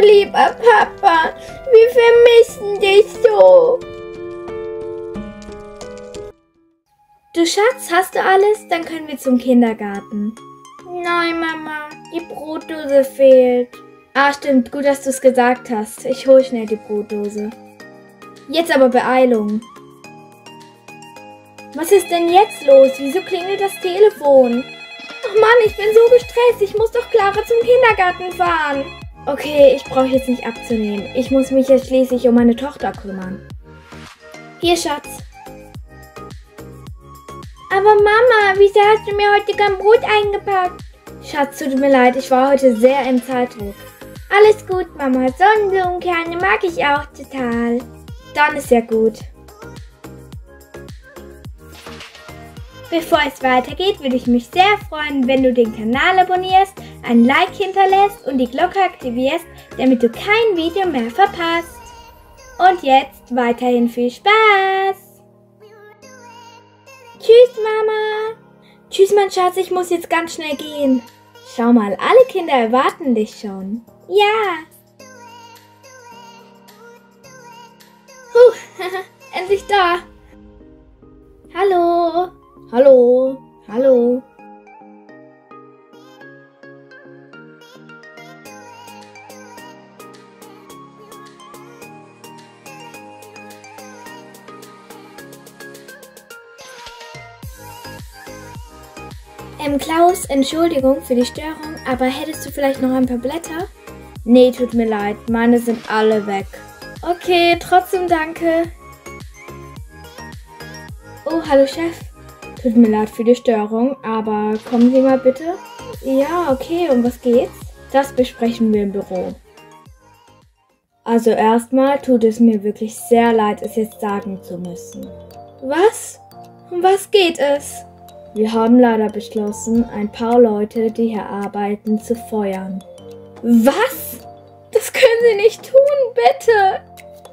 lieber Papa. Wir vermissen dich so. Du Schatz, hast du alles? Dann können wir zum Kindergarten. Nein, Mama, die Brotdose fehlt. Ah, stimmt, gut, dass du es gesagt hast. Ich hole schnell die Brotdose. Jetzt aber Beeilung. Was ist denn jetzt los? Wieso klingelt das Telefon? Ach Mann, ich bin so gestresst. Ich muss doch Clara zum Kindergarten fahren. Okay, ich brauche jetzt nicht abzunehmen. Ich muss mich jetzt schließlich um meine Tochter kümmern. Hier, Schatz. Aber Mama, wieso hast du mir heute kein Brot eingepackt? Schatz, tut mir leid, ich war heute sehr im Zeitdruck. Alles gut, Mama. Sonnenblumenkerne mag ich auch total. Dann ist ja gut. Bevor es weitergeht, würde ich mich sehr freuen, wenn du den Kanal abonnierst, ein Like hinterlässt und die Glocke aktivierst, damit du kein Video mehr verpasst. Und jetzt weiterhin viel Spaß! Tschüss, Mama! Tschüss, mein Schatz, ich muss jetzt ganz schnell gehen. Schau mal, alle Kinder erwarten dich schon. Ja! Puh, endlich da! Hallo! Hallo, hallo. Ähm, Klaus, Entschuldigung für die Störung, aber hättest du vielleicht noch ein paar Blätter? Nee, tut mir leid, meine sind alle weg. Okay, trotzdem danke. Oh, hallo Chef. Tut mir leid für die Störung, aber kommen Sie mal bitte. Ja, okay, um was geht's? Das besprechen wir im Büro. Also erstmal tut es mir wirklich sehr leid, es jetzt sagen zu müssen. Was? Um was geht es? Wir haben leider beschlossen, ein paar Leute, die hier arbeiten, zu feuern. Was? Das können Sie nicht tun, bitte!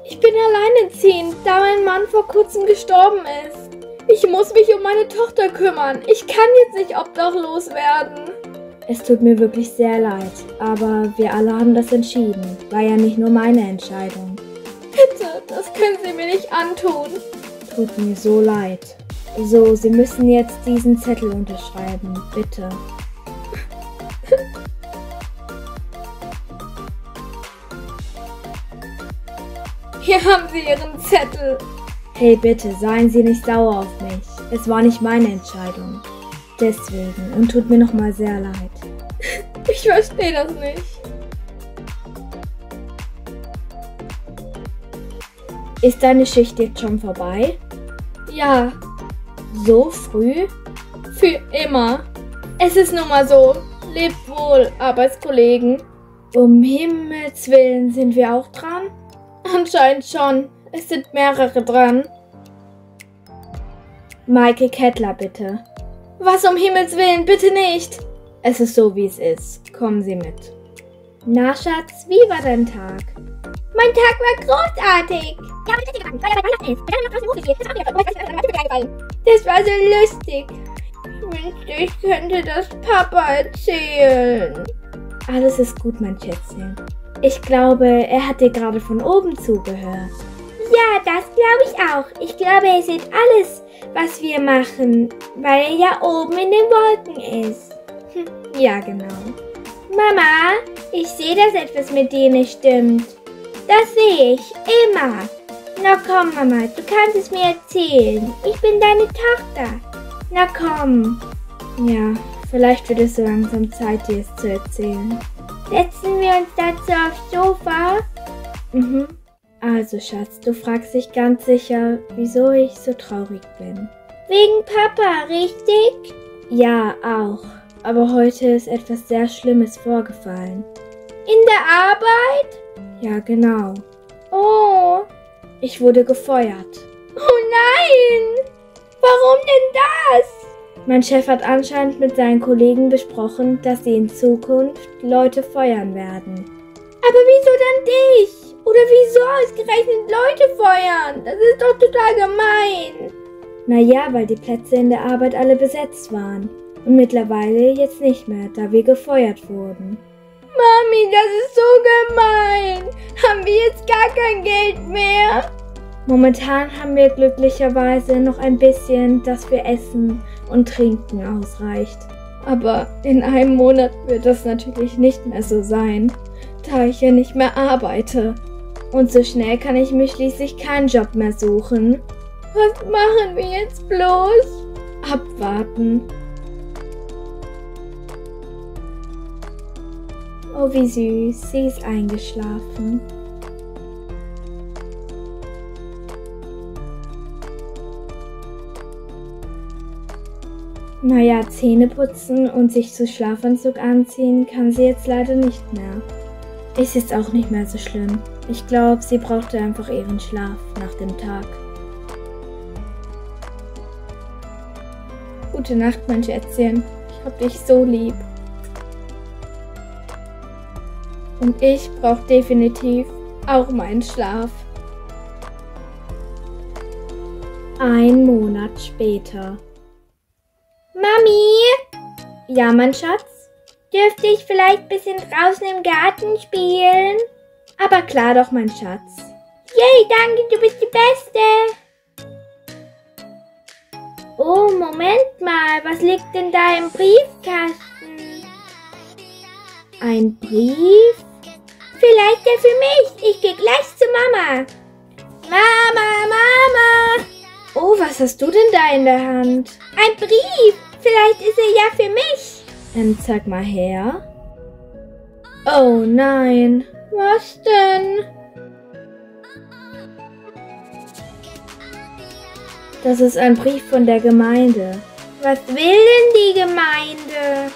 Ich bin alleinerziehend, da mein Mann vor kurzem gestorben ist. Ich muss mich um meine Tochter kümmern. Ich kann jetzt nicht obdachlos werden. Es tut mir wirklich sehr leid, aber wir alle haben das entschieden. War ja nicht nur meine Entscheidung. Bitte, das können Sie mir nicht antun. Tut mir so leid. So, Sie müssen jetzt diesen Zettel unterschreiben, bitte. Hier haben Sie Ihren Zettel. Hey, bitte, seien Sie nicht sauer auf mich. Es war nicht meine Entscheidung. Deswegen und tut mir nochmal sehr leid. Ich verstehe das nicht. Ist deine Schicht jetzt schon vorbei? Ja. So früh? Für immer. Es ist nun mal so. Lebt wohl, Arbeitskollegen. Um Himmels Willen sind wir auch dran? Anscheinend schon. Es sind mehrere dran. Michael Kettler, bitte. Was um Himmels Willen, bitte nicht. Es ist so, wie es ist. Kommen Sie mit. Na, Schatz, wie war dein Tag? Mein Tag war großartig. Das war so lustig. Ich wünschte, ich könnte das Papa erzählen. Alles ist gut, mein Schätzchen. Ich glaube, er hat dir gerade von oben zugehört. Ja, das glaube ich auch. Ich glaube, er sieht alles, was wir machen, weil er ja oben in den Wolken ist. Hm, ja, genau. Mama, ich sehe, dass etwas mit dir nicht stimmt. Das sehe ich immer. Na komm, Mama, du kannst es mir erzählen. Ich bin deine Tochter. Na komm. Ja, vielleicht wird es so langsam Zeit, dir es zu erzählen. Setzen wir uns dazu aufs Sofa? Mhm. Also, Schatz, du fragst dich ganz sicher, wieso ich so traurig bin. Wegen Papa, richtig? Ja, auch. Aber heute ist etwas sehr Schlimmes vorgefallen. In der Arbeit? Ja, genau. Oh. Ich wurde gefeuert. Oh nein! Warum denn das? Mein Chef hat anscheinend mit seinen Kollegen besprochen, dass sie in Zukunft Leute feuern werden. Aber wieso dann dich? Oder wieso ausgerechnet Leute feuern? Das ist doch total gemein. Naja, weil die Plätze in der Arbeit alle besetzt waren. Und mittlerweile jetzt nicht mehr, da wir gefeuert wurden. Mami, das ist so gemein. Haben wir jetzt gar kein Geld mehr? Momentan haben wir glücklicherweise noch ein bisschen, das für Essen und Trinken ausreicht. Aber in einem Monat wird das natürlich nicht mehr so sein, da ich ja nicht mehr arbeite. Und so schnell kann ich mir schließlich keinen Job mehr suchen. Was machen wir jetzt bloß? Abwarten. Oh, wie süß. Sie ist eingeschlafen. Naja, Zähne putzen und sich zu Schlafanzug anziehen kann sie jetzt leider nicht mehr. Ist jetzt auch nicht mehr so schlimm. Ich glaube, sie brauchte einfach ihren Schlaf nach dem Tag. Gute Nacht, mein Schätzchen. Ich hab dich so lieb. Und ich brauche definitiv auch meinen Schlaf. Ein Monat später. Mami, Ja, mein Schatz? dürfte ich vielleicht ein bisschen draußen im Garten spielen? Aber klar doch, mein Schatz. Yay, danke, du bist die Beste. Oh, Moment mal, was liegt denn da im Briefkasten? Ein Brief? Vielleicht der für mich. Ich gehe gleich zu Mama. Mama, Mama. Oh, was hast du denn da in der Hand? Ein Brief. Vielleicht ist er ja für mich. Ähm, zeig mal her. Oh nein. Was denn? Das ist ein Brief von der Gemeinde. Was will denn die Gemeinde?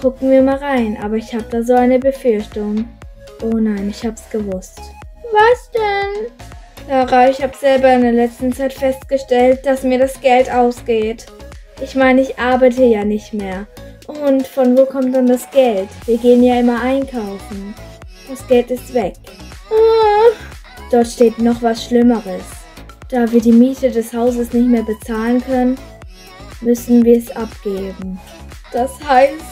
Gucken wir mal rein, aber ich habe da so eine Befürchtung. Oh nein, ich hab's gewusst. Was denn? Lara, ich habe selber in der letzten Zeit festgestellt, dass mir das Geld ausgeht. Ich meine, ich arbeite ja nicht mehr. Und von wo kommt dann das Geld? Wir gehen ja immer einkaufen. Das Geld ist weg. Ah, dort steht noch was Schlimmeres. Da wir die Miete des Hauses nicht mehr bezahlen können, müssen wir es abgeben. Das heißt,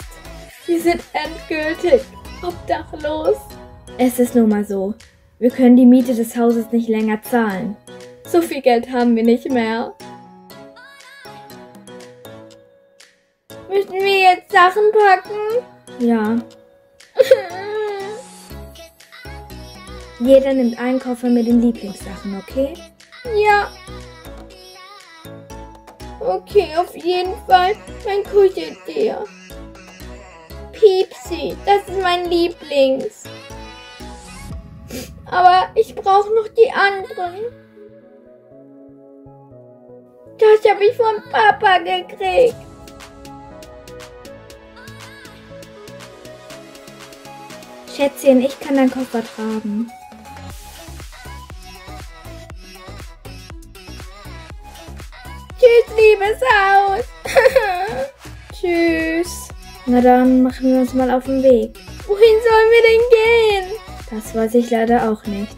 wir sind endgültig obdachlos. Es ist nun mal so. Wir können die Miete des Hauses nicht länger zahlen. So viel Geld haben wir nicht mehr. Müssen wir jetzt Sachen packen? Ja. Jeder nimmt einen Koffer mit den Lieblingssachen, okay? Ja. Okay, auf jeden Fall mein Kuscheltier. Piepsi, das ist mein Lieblings. Aber ich brauche noch die anderen. Das habe ich von Papa gekriegt. Schätzchen, ich kann deinen Koffer tragen. Tschüss, liebes Haus. Tschüss. Na dann machen wir uns mal auf den Weg. Wohin sollen wir denn gehen? Das weiß ich leider auch nicht.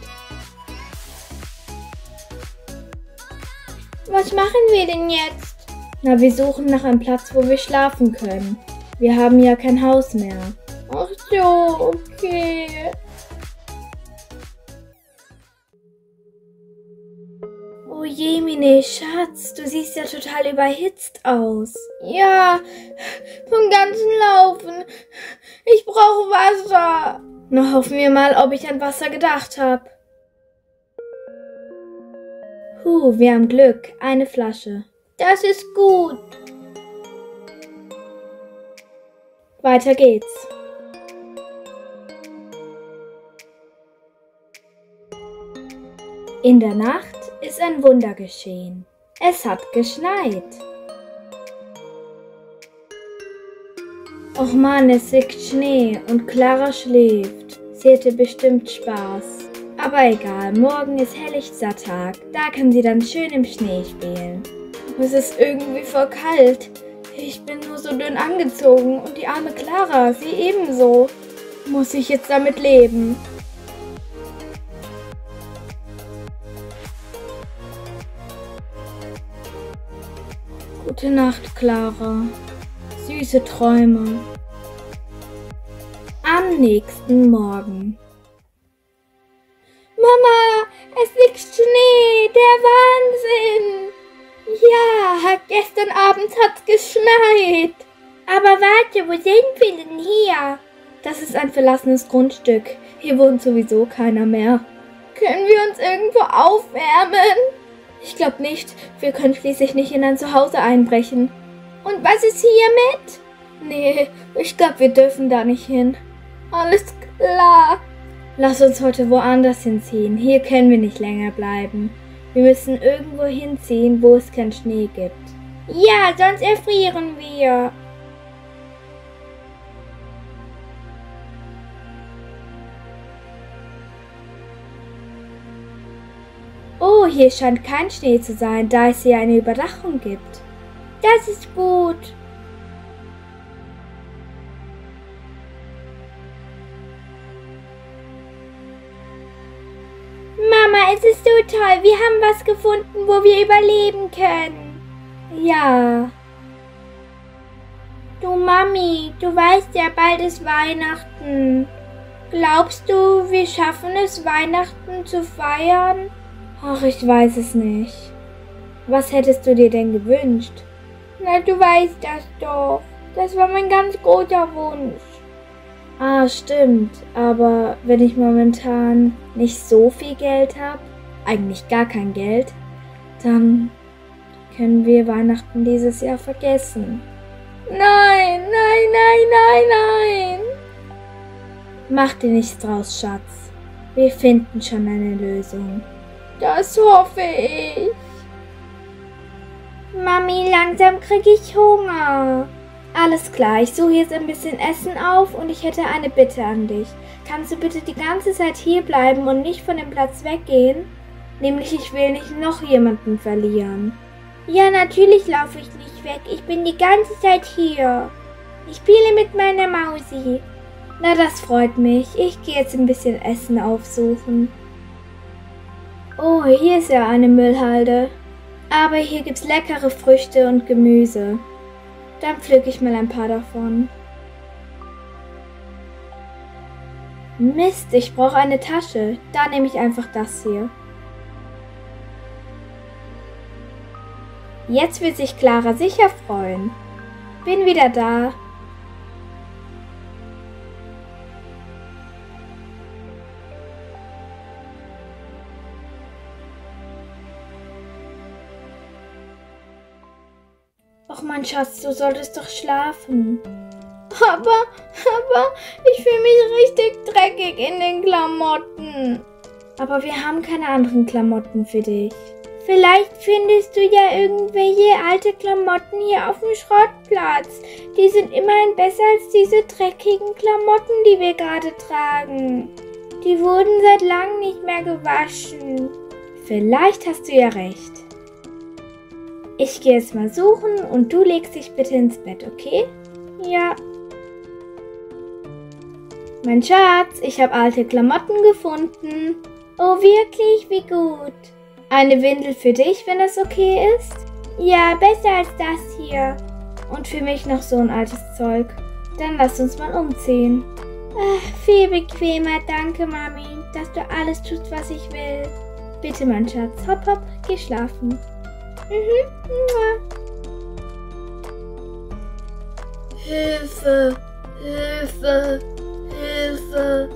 Was machen wir denn jetzt? Na, wir suchen nach einem Platz, wo wir schlafen können. Wir haben ja kein Haus mehr. Ach so, okay. Oh Jemine, Schatz, du siehst ja total überhitzt aus. Ja, vom ganzen Laufen. Ich brauche Wasser. Na, hoffen wir mal, ob ich an Wasser gedacht habe. Huh, wir haben Glück. Eine Flasche. Das ist gut. Weiter geht's. In der Nacht ist ein Wunder geschehen. Es hat geschneit. Och man, es liegt Schnee und Clara schläft. Sie hätte bestimmt Spaß. Aber egal, morgen ist helllichter Tag. Da kann sie dann schön im Schnee spielen. Es ist irgendwie voll kalt. Ich bin nur so dünn angezogen und die arme Clara, sie ebenso. Muss ich jetzt damit leben? Gute Nacht, Clara. Süße Träume. Am nächsten Morgen. Mama, es liegt Schnee, der Wahnsinn. Ja, gestern Abend hat's geschneit. Aber warte, wo sind wir denn hier? Das ist ein verlassenes Grundstück. Hier wohnt sowieso keiner mehr. Können wir uns irgendwo aufwärmen? Ich glaube nicht. Wir können schließlich nicht in ein Zuhause einbrechen. Und was ist hier mit? Nee, ich glaube, wir dürfen da nicht hin. Alles klar. Lass uns heute woanders hinziehen. Hier können wir nicht länger bleiben. Wir müssen irgendwo hinziehen, wo es keinen Schnee gibt. Ja, sonst erfrieren wir. Oh, hier scheint kein Schnee zu sein, da es hier eine Überdachung gibt. Das ist gut. Mama, es ist so toll. Wir haben was gefunden, wo wir überleben können. Ja. Du Mami, du weißt ja, bald ist Weihnachten. Glaubst du, wir schaffen es, Weihnachten zu feiern? Ach, ich weiß es nicht. Was hättest du dir denn gewünscht? Na, du weißt das doch. Das war mein ganz großer Wunsch. Ah, stimmt. Aber wenn ich momentan nicht so viel Geld habe, eigentlich gar kein Geld, dann können wir Weihnachten dieses Jahr vergessen. Nein, nein, nein, nein, nein. Mach dir nichts draus, Schatz. Wir finden schon eine Lösung. Das hoffe ich. Mami, langsam kriege ich Hunger. Alles klar, ich suche jetzt ein bisschen Essen auf und ich hätte eine Bitte an dich. Kannst du bitte die ganze Zeit hier bleiben und nicht von dem Platz weggehen? Nämlich, ich will nicht noch jemanden verlieren. Ja, natürlich laufe ich nicht weg. Ich bin die ganze Zeit hier. Ich spiele mit meiner Mausi. Na, das freut mich. Ich gehe jetzt ein bisschen Essen aufsuchen. Oh, hier ist ja eine Müllhalde. Aber hier gibt's leckere Früchte und Gemüse. Dann pflücke ich mal ein paar davon. Mist, ich brauche eine Tasche. Da nehme ich einfach das hier. Jetzt wird sich Clara sicher freuen. Bin wieder da. Schatz, du solltest doch schlafen. Aber, aber, ich fühle mich richtig dreckig in den Klamotten. Aber wir haben keine anderen Klamotten für dich. Vielleicht findest du ja irgendwelche alte Klamotten hier auf dem Schrottplatz. Die sind immerhin besser als diese dreckigen Klamotten, die wir gerade tragen. Die wurden seit langem nicht mehr gewaschen. Vielleicht hast du ja recht. Ich gehe jetzt mal suchen und du legst dich bitte ins Bett, okay? Ja. Mein Schatz, ich habe alte Klamotten gefunden. Oh, wirklich? Wie gut. Eine Windel für dich, wenn das okay ist? Ja, besser als das hier. Und für mich noch so ein altes Zeug. Dann lass uns mal umziehen. Ach, viel bequemer, danke Mami, dass du alles tust, was ich will. Bitte, mein Schatz, hopp hopp, geh schlafen. Hilfe, Hilfe, Hilfe.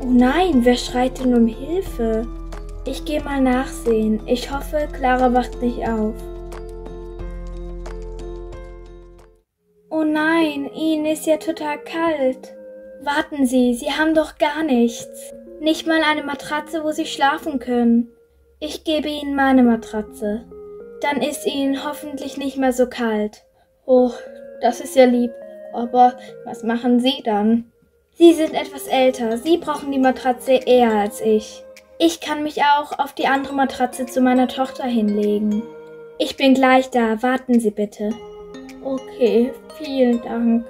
Oh nein, wer schreit denn um Hilfe? Ich gehe mal nachsehen. Ich hoffe, Clara wacht nicht auf. Oh nein, Ihnen ist ja total kalt. Warten Sie, Sie haben doch gar nichts. Nicht mal eine Matratze, wo Sie schlafen können. Ich gebe Ihnen meine Matratze. Dann ist Ihnen hoffentlich nicht mehr so kalt. Oh, das ist ja lieb. Aber was machen Sie dann? Sie sind etwas älter. Sie brauchen die Matratze eher als ich. Ich kann mich auch auf die andere Matratze zu meiner Tochter hinlegen. Ich bin gleich da. Warten Sie bitte. Okay, vielen Dank.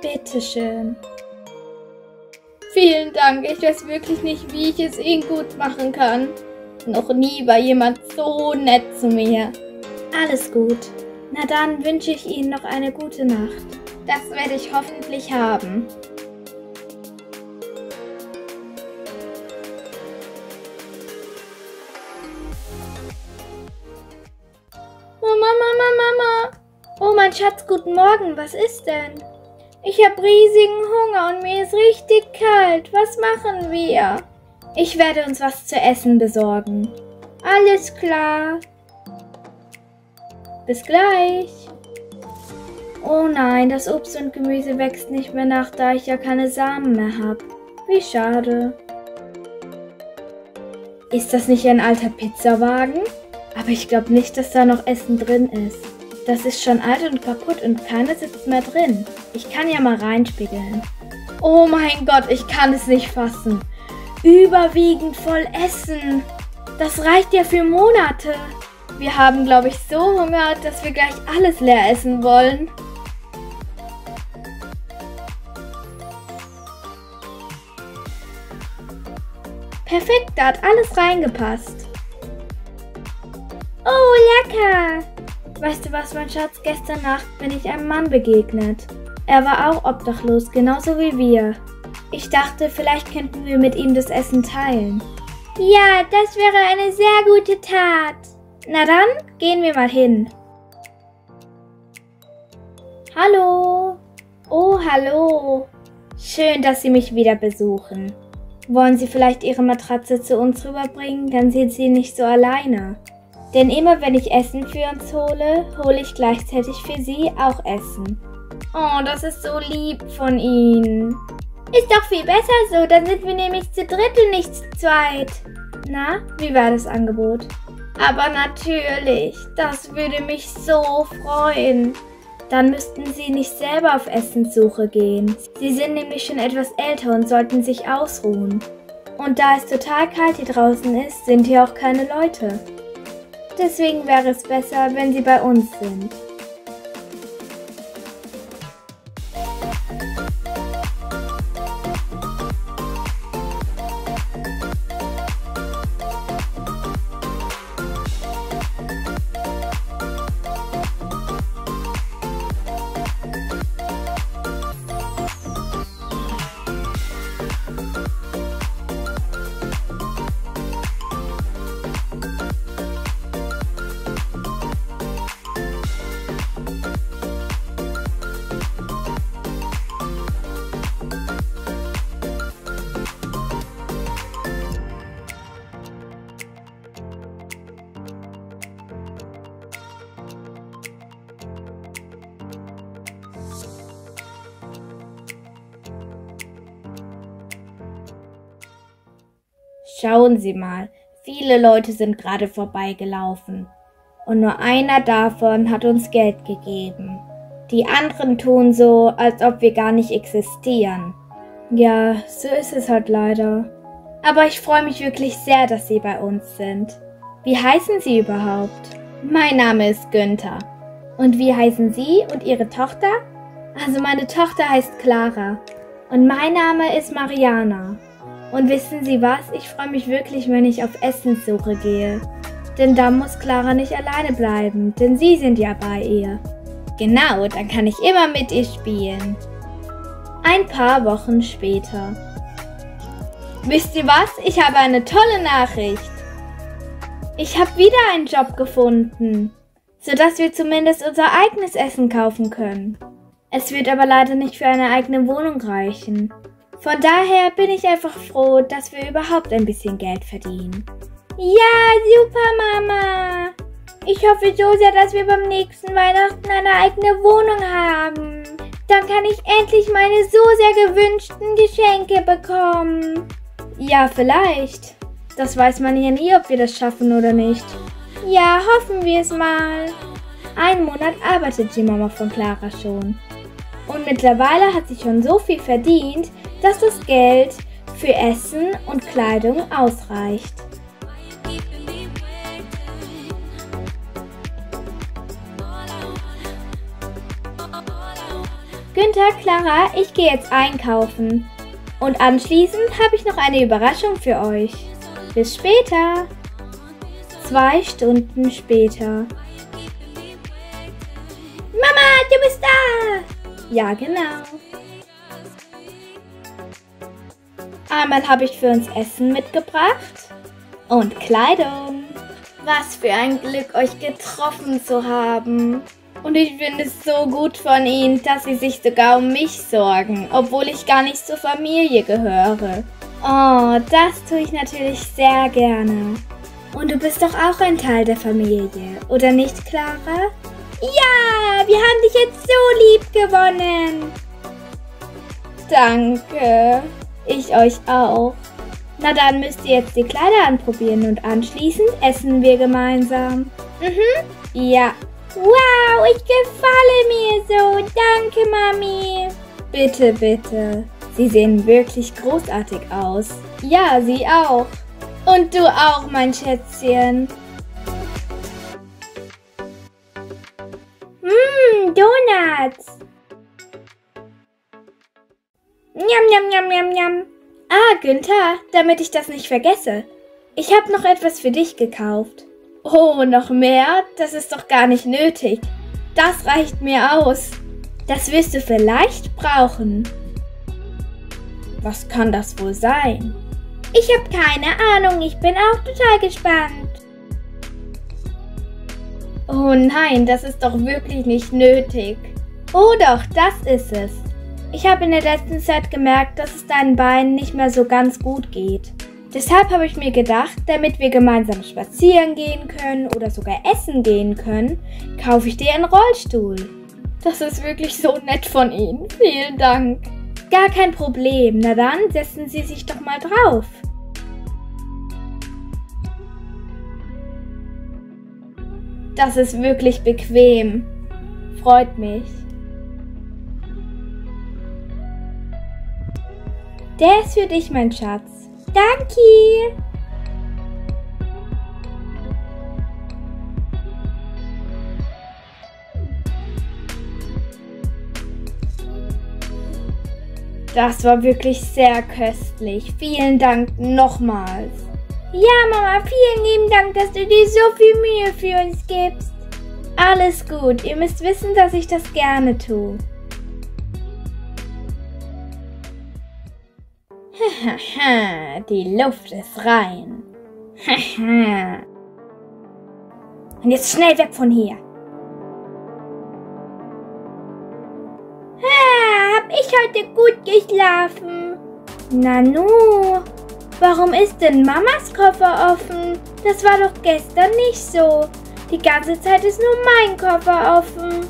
Bitteschön. Vielen Dank. Ich weiß wirklich nicht, wie ich es Ihnen gut machen kann. Noch nie war jemand so nett zu mir. Alles gut. Na dann wünsche ich Ihnen noch eine gute Nacht. Das werde ich hoffentlich haben. Mama, Mama, Mama. Oh, mein Schatz, guten Morgen. Was ist denn? Ich habe riesigen Hunger und mir ist richtig kalt. Was machen wir? Ich werde uns was zu essen besorgen. Alles klar. Bis gleich. Oh nein, das Obst und Gemüse wächst nicht mehr nach, da ich ja keine Samen mehr habe. Wie schade. Ist das nicht ein alter Pizzawagen? Aber ich glaube nicht, dass da noch Essen drin ist. Das ist schon alt und kaputt und keiner sitzt mehr drin. Ich kann ja mal reinspiegeln. Oh mein Gott, ich kann es nicht fassen. Überwiegend voll Essen. Das reicht ja für Monate. Wir haben, glaube ich, so Hunger, dass wir gleich alles leer essen wollen. Perfekt, da hat alles reingepasst. Oh, lecker! Weißt du was, mein Schatz? Gestern Nacht bin ich einem Mann begegnet. Er war auch obdachlos, genauso wie wir. Ich dachte, vielleicht könnten wir mit ihm das Essen teilen. Ja, das wäre eine sehr gute Tat. Na dann, gehen wir mal hin. Hallo. Oh, hallo. Schön, dass Sie mich wieder besuchen. Wollen Sie vielleicht Ihre Matratze zu uns rüberbringen? Dann sind Sie nicht so alleine. Denn immer wenn ich Essen für uns hole, hole ich gleichzeitig für Sie auch Essen. Oh, das ist so lieb von Ihnen. Ist doch viel besser so, dann sind wir nämlich zu dritt und nicht zu zweit. Na, wie war das Angebot? Aber natürlich, das würde mich so freuen. Dann müssten Sie nicht selber auf Essenssuche gehen. Sie sind nämlich schon etwas älter und sollten sich ausruhen. Und da es total kalt hier draußen ist, sind hier auch keine Leute. Deswegen wäre es besser, wenn Sie bei uns sind. Schauen Sie mal, viele Leute sind gerade vorbeigelaufen. Und nur einer davon hat uns Geld gegeben. Die anderen tun so, als ob wir gar nicht existieren. Ja, so ist es halt leider. Aber ich freue mich wirklich sehr, dass Sie bei uns sind. Wie heißen Sie überhaupt? Mein Name ist Günther. Und wie heißen Sie und Ihre Tochter? Also meine Tochter heißt Clara. Und mein Name ist Mariana. Und wissen Sie was? Ich freue mich wirklich, wenn ich auf Essenssuche gehe. Denn da muss Clara nicht alleine bleiben, denn Sie sind ja bei ihr. Genau, dann kann ich immer mit ihr spielen. Ein paar Wochen später. Wisst ihr was? Ich habe eine tolle Nachricht. Ich habe wieder einen Job gefunden, sodass wir zumindest unser eigenes Essen kaufen können. Es wird aber leider nicht für eine eigene Wohnung reichen. Von daher bin ich einfach froh, dass wir überhaupt ein bisschen Geld verdienen. Ja, super, Mama. Ich hoffe so sehr, dass wir beim nächsten Weihnachten eine eigene Wohnung haben. Dann kann ich endlich meine so sehr gewünschten Geschenke bekommen. Ja, vielleicht. Das weiß man ja nie, ob wir das schaffen oder nicht. Ja, hoffen wir es mal. Einen Monat arbeitet die Mama von Clara schon. Und mittlerweile hat sie schon so viel verdient, dass das Geld für Essen und Kleidung ausreicht. Günther, Clara, ich gehe jetzt einkaufen. Und anschließend habe ich noch eine Überraschung für euch. Bis später. Zwei Stunden später. Mama, du bist da! Ja, genau. Einmal habe ich für uns Essen mitgebracht und Kleidung. Was für ein Glück, euch getroffen zu haben. Und ich finde es so gut von Ihnen, dass Sie sich sogar um mich sorgen, obwohl ich gar nicht zur Familie gehöre. Oh, das tue ich natürlich sehr gerne. Und du bist doch auch ein Teil der Familie, oder nicht, Clara? Ja, wir haben dich jetzt so lieb gewonnen. Danke. Ich euch auch. Na dann müsst ihr jetzt die Kleider anprobieren und anschließend essen wir gemeinsam. Mhm. Ja. Wow, ich gefalle mir so. Danke, Mami. Bitte, bitte. Sie sehen wirklich großartig aus. Ja, sie auch. Und du auch, mein Schätzchen. Donuts. Njam, njam, njam, njam, njam. Ah, Günther, damit ich das nicht vergesse. Ich habe noch etwas für dich gekauft. Oh, noch mehr? Das ist doch gar nicht nötig. Das reicht mir aus. Das wirst du vielleicht brauchen. Was kann das wohl sein? Ich habe keine Ahnung, ich bin auch total gespannt. Oh nein, das ist doch wirklich nicht nötig. Oh doch, das ist es. Ich habe in der letzten Zeit gemerkt, dass es deinen Beinen nicht mehr so ganz gut geht. Deshalb habe ich mir gedacht, damit wir gemeinsam spazieren gehen können oder sogar essen gehen können, kaufe ich dir einen Rollstuhl. Das ist wirklich so nett von Ihnen. Vielen Dank. Gar kein Problem. Na dann, setzen Sie sich doch mal drauf. Das ist wirklich bequem. Freut mich. Der ist für dich, mein Schatz. Danke. Das war wirklich sehr köstlich. Vielen Dank nochmals. Ja, Mama, vielen lieben Dank, dass du dir so viel Mühe für uns gibst. Alles gut, ihr müsst wissen, dass ich das gerne tue. Die Luft ist rein. Und jetzt schnell weg von hier. Hab ich heute gut geschlafen? Nanu, warum ist denn Mamas Koffer offen? Das war doch gestern nicht so. Die ganze Zeit ist nur mein Koffer offen.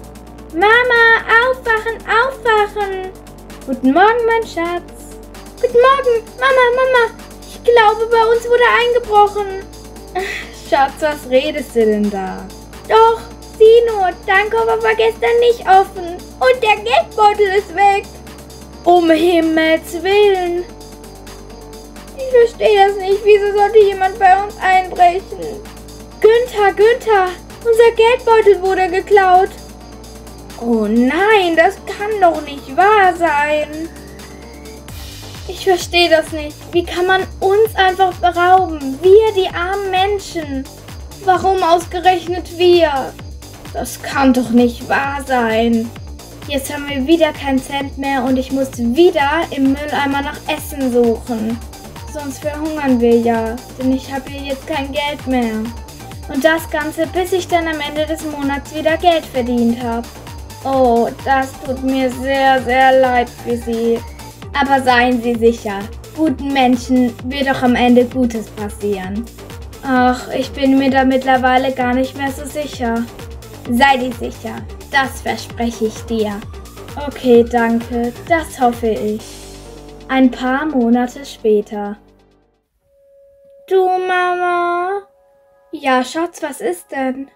Mama, aufwachen, aufwachen. Guten Morgen, mein Schatz. Guten Morgen, Mama, Mama. Ich glaube, bei uns wurde eingebrochen. Schatz, was redest du denn da? Doch, sieh nur, dein Koffer war gestern nicht offen. Und der Geldbeutel ist weg. Um Himmels Willen. Ich verstehe das nicht. Wieso sollte jemand bei uns einbrechen? Günther, Günther, unser Geldbeutel wurde geklaut. Oh nein, das kann doch nicht wahr sein. Ich verstehe das nicht. Wie kann man uns einfach berauben? Wir, die armen Menschen. Warum ausgerechnet wir? Das kann doch nicht wahr sein. Jetzt haben wir wieder keinen Cent mehr und ich muss wieder im Mülleimer nach Essen suchen. Sonst verhungern wir ja, denn ich habe hier jetzt kein Geld mehr. Und das Ganze, bis ich dann am Ende des Monats wieder Geld verdient habe. Oh, das tut mir sehr, sehr leid für Sie. Aber seien Sie sicher, guten Menschen wird doch am Ende Gutes passieren. Ach, ich bin mir da mittlerweile gar nicht mehr so sicher. Sei dir sicher, das verspreche ich dir. Okay, danke, das hoffe ich. Ein paar Monate später. Du Mama? Ja, Schatz, was ist denn?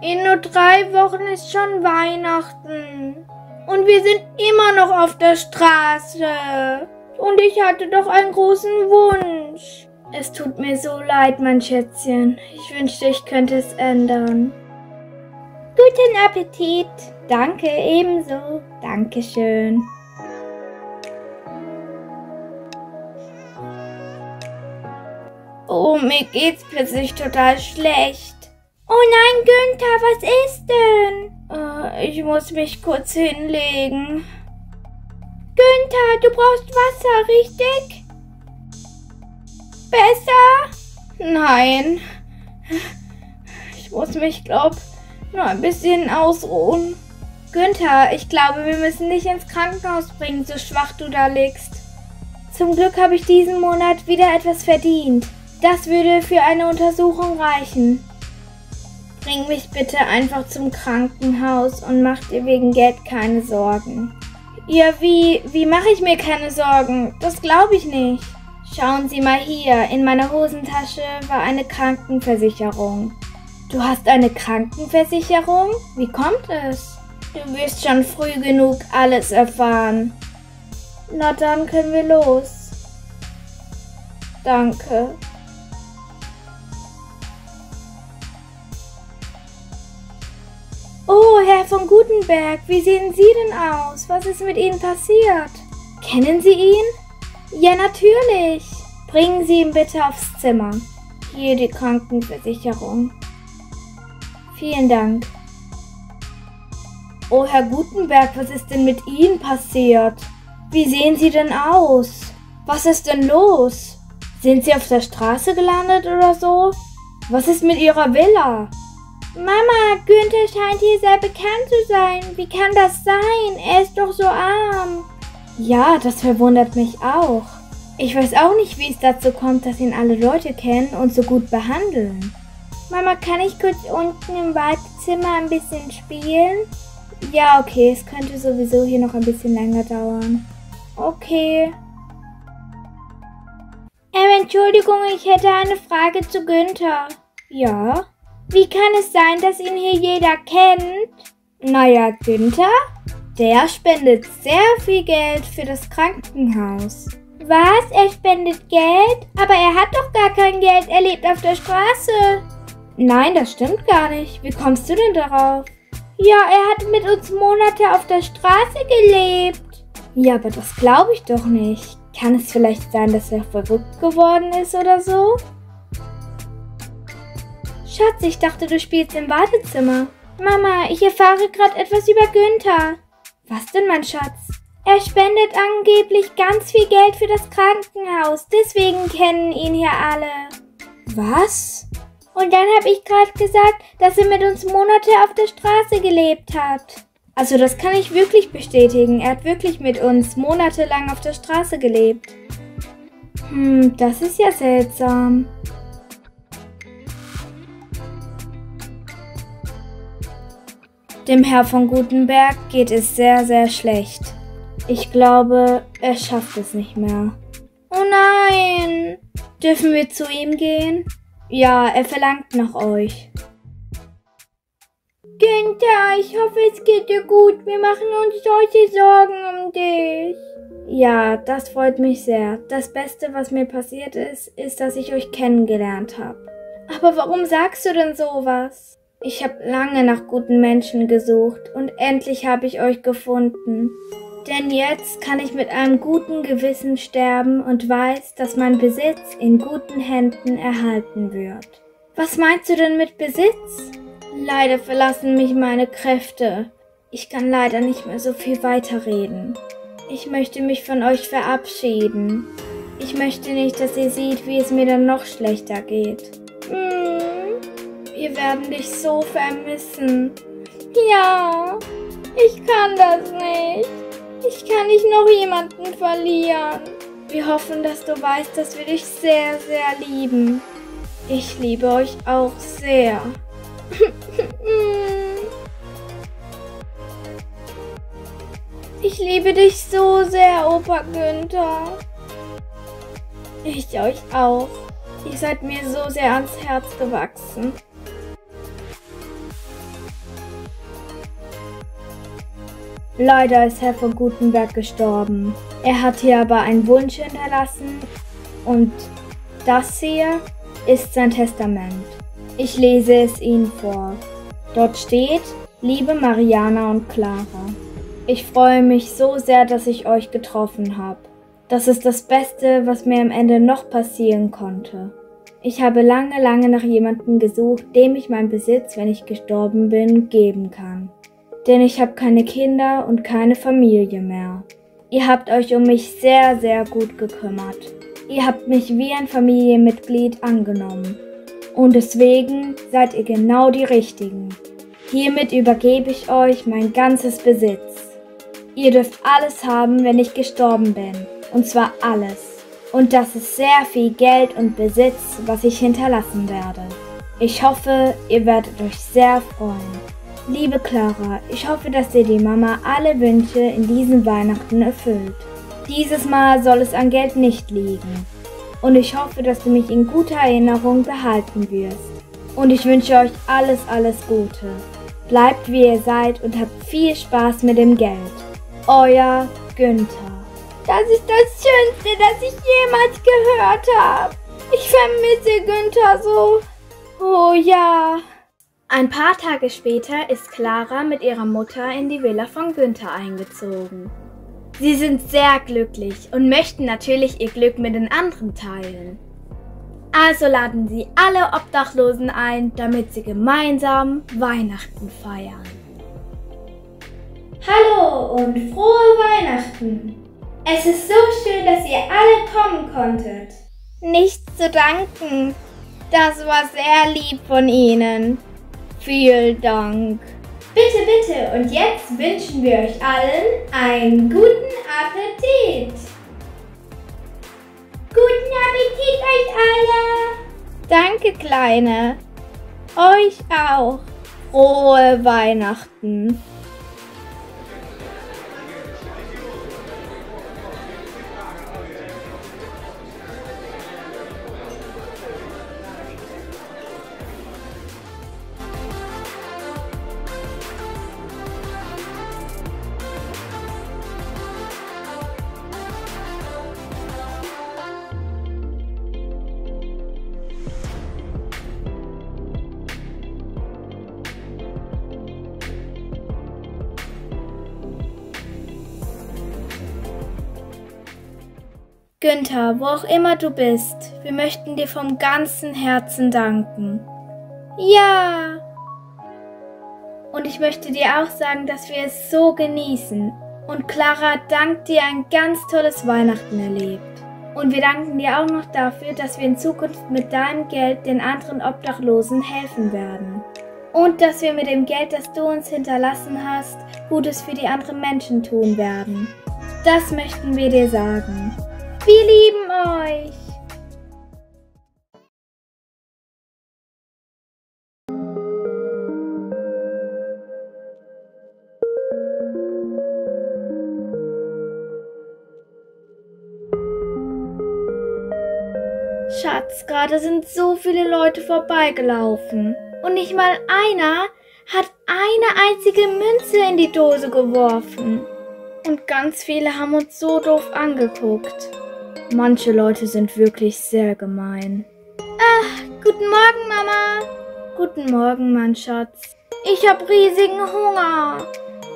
In nur drei Wochen ist schon Weihnachten. Und wir sind immer noch auf der Straße. Und ich hatte doch einen großen Wunsch. Es tut mir so leid, mein Schätzchen. Ich wünschte, ich könnte es ändern. Guten Appetit. Danke ebenso. Dankeschön. Oh, mir geht's plötzlich total schlecht. Oh nein, Günther, was ist denn? Äh, ich muss mich kurz hinlegen. Günther, du brauchst Wasser, richtig? Besser? Nein. Ich muss mich, glaub, nur ein bisschen ausruhen. Günther, ich glaube, wir müssen dich ins Krankenhaus bringen, so schwach du da liegst. Zum Glück habe ich diesen Monat wieder etwas verdient. Das würde für eine Untersuchung reichen. Bring mich bitte einfach zum Krankenhaus und mach dir wegen Geld keine Sorgen. Ja, wie, wie mache ich mir keine Sorgen? Das glaube ich nicht. Schauen Sie mal hier, in meiner Hosentasche war eine Krankenversicherung. Du hast eine Krankenversicherung? Wie kommt es? Du wirst schon früh genug alles erfahren. Na dann können wir los. Danke. Herr von Gutenberg, wie sehen Sie denn aus? Was ist mit Ihnen passiert? Kennen Sie ihn? Ja, natürlich. Bringen Sie ihn bitte aufs Zimmer. Hier die Krankenversicherung. Vielen Dank. Oh, Herr Gutenberg, was ist denn mit Ihnen passiert? Wie sehen Sie denn aus? Was ist denn los? Sind Sie auf der Straße gelandet oder so? Was ist mit Ihrer Villa? Mama, Günther scheint hier sehr bekannt zu sein. Wie kann das sein? Er ist doch so arm. Ja, das verwundert mich auch. Ich weiß auch nicht, wie es dazu kommt, dass ihn alle Leute kennen und so gut behandeln. Mama, kann ich kurz unten im Wartezimmer ein bisschen spielen? Ja, okay, es könnte sowieso hier noch ein bisschen länger dauern. Okay. Ähm, Entschuldigung, ich hätte eine Frage zu Günther. Ja? Wie kann es sein, dass ihn hier jeder kennt? Naja, Günther, der spendet sehr viel Geld für das Krankenhaus. Was? Er spendet Geld? Aber er hat doch gar kein Geld. Er lebt auf der Straße. Nein, das stimmt gar nicht. Wie kommst du denn darauf? Ja, er hat mit uns Monate auf der Straße gelebt. Ja, aber das glaube ich doch nicht. Kann es vielleicht sein, dass er verrückt geworden ist oder so? Schatz, ich dachte, du spielst im Wartezimmer. Mama, ich erfahre gerade etwas über Günther. Was denn, mein Schatz? Er spendet angeblich ganz viel Geld für das Krankenhaus. Deswegen kennen ihn hier alle. Was? Und dann habe ich gerade gesagt, dass er mit uns Monate auf der Straße gelebt hat. Also das kann ich wirklich bestätigen. Er hat wirklich mit uns monatelang auf der Straße gelebt. Hm, das ist ja seltsam. Dem Herr von Gutenberg geht es sehr, sehr schlecht. Ich glaube, er schafft es nicht mehr. Oh nein! Dürfen wir zu ihm gehen? Ja, er verlangt nach euch. Günther, ich hoffe, es geht dir gut. Wir machen uns solche Sorgen um dich. Ja, das freut mich sehr. Das Beste, was mir passiert ist, ist, dass ich euch kennengelernt habe. Aber warum sagst du denn sowas? Ich habe lange nach guten Menschen gesucht und endlich habe ich euch gefunden. Denn jetzt kann ich mit einem guten Gewissen sterben und weiß, dass mein Besitz in guten Händen erhalten wird. Was meinst du denn mit Besitz? Leider verlassen mich meine Kräfte. Ich kann leider nicht mehr so viel weiterreden. Ich möchte mich von euch verabschieden. Ich möchte nicht, dass ihr seht, wie es mir dann noch schlechter geht. Hm. Wir werden dich so vermissen. Ja, ich kann das nicht. Ich kann nicht noch jemanden verlieren. Wir hoffen, dass du weißt, dass wir dich sehr, sehr lieben. Ich liebe euch auch sehr. Ich liebe dich so sehr, Opa Günther. Ich euch auch. Ihr seid mir so sehr ans Herz gewachsen. Leider ist Herr von Gutenberg gestorben. Er hat hier aber einen Wunsch hinterlassen und das hier ist sein Testament. Ich lese es Ihnen vor. Dort steht, liebe Mariana und Clara, ich freue mich so sehr, dass ich euch getroffen habe. Das ist das Beste, was mir am Ende noch passieren konnte. Ich habe lange, lange nach jemandem gesucht, dem ich meinen Besitz, wenn ich gestorben bin, geben kann denn ich habe keine Kinder und keine Familie mehr. Ihr habt euch um mich sehr, sehr gut gekümmert. Ihr habt mich wie ein Familienmitglied angenommen. Und deswegen seid ihr genau die Richtigen. Hiermit übergebe ich euch mein ganzes Besitz. Ihr dürft alles haben, wenn ich gestorben bin. Und zwar alles. Und das ist sehr viel Geld und Besitz, was ich hinterlassen werde. Ich hoffe, ihr werdet euch sehr freuen. Liebe Clara, ich hoffe, dass dir die Mama alle Wünsche in diesen Weihnachten erfüllt. Dieses Mal soll es an Geld nicht liegen. Und ich hoffe, dass du mich in guter Erinnerung behalten wirst. Und ich wünsche euch alles, alles Gute. Bleibt wie ihr seid und habt viel Spaß mit dem Geld. Euer Günther. Das ist das Schönste, das ich jemals gehört habe. Ich vermisse Günther so. Oh ja. Ein paar Tage später ist Clara mit ihrer Mutter in die Villa von Günther eingezogen. Sie sind sehr glücklich und möchten natürlich ihr Glück mit den anderen teilen. Also laden sie alle Obdachlosen ein, damit sie gemeinsam Weihnachten feiern. Hallo und frohe Weihnachten! Es ist so schön, dass ihr alle kommen konntet. Nichts zu danken. Das war sehr lieb von Ihnen. Vielen Dank. Bitte, bitte. Und jetzt wünschen wir euch allen einen guten Appetit. Guten Appetit euch alle. Danke, Kleine. Euch auch. Frohe Weihnachten. Günther, wo auch immer du bist, wir möchten dir vom ganzen Herzen danken. Ja. Und ich möchte dir auch sagen, dass wir es so genießen. Und Clara dankt dir ein ganz tolles Weihnachten erlebt. Und wir danken dir auch noch dafür, dass wir in Zukunft mit deinem Geld den anderen Obdachlosen helfen werden. Und dass wir mit dem Geld, das du uns hinterlassen hast, Gutes für die anderen Menschen tun werden. Das möchten wir dir sagen. Wir lieben euch. Schatz, gerade sind so viele Leute vorbeigelaufen. Und nicht mal einer hat eine einzige Münze in die Dose geworfen. Und ganz viele haben uns so doof angeguckt. Manche Leute sind wirklich sehr gemein. Ach, guten Morgen, Mama. Guten Morgen, mein Schatz. Ich hab riesigen Hunger.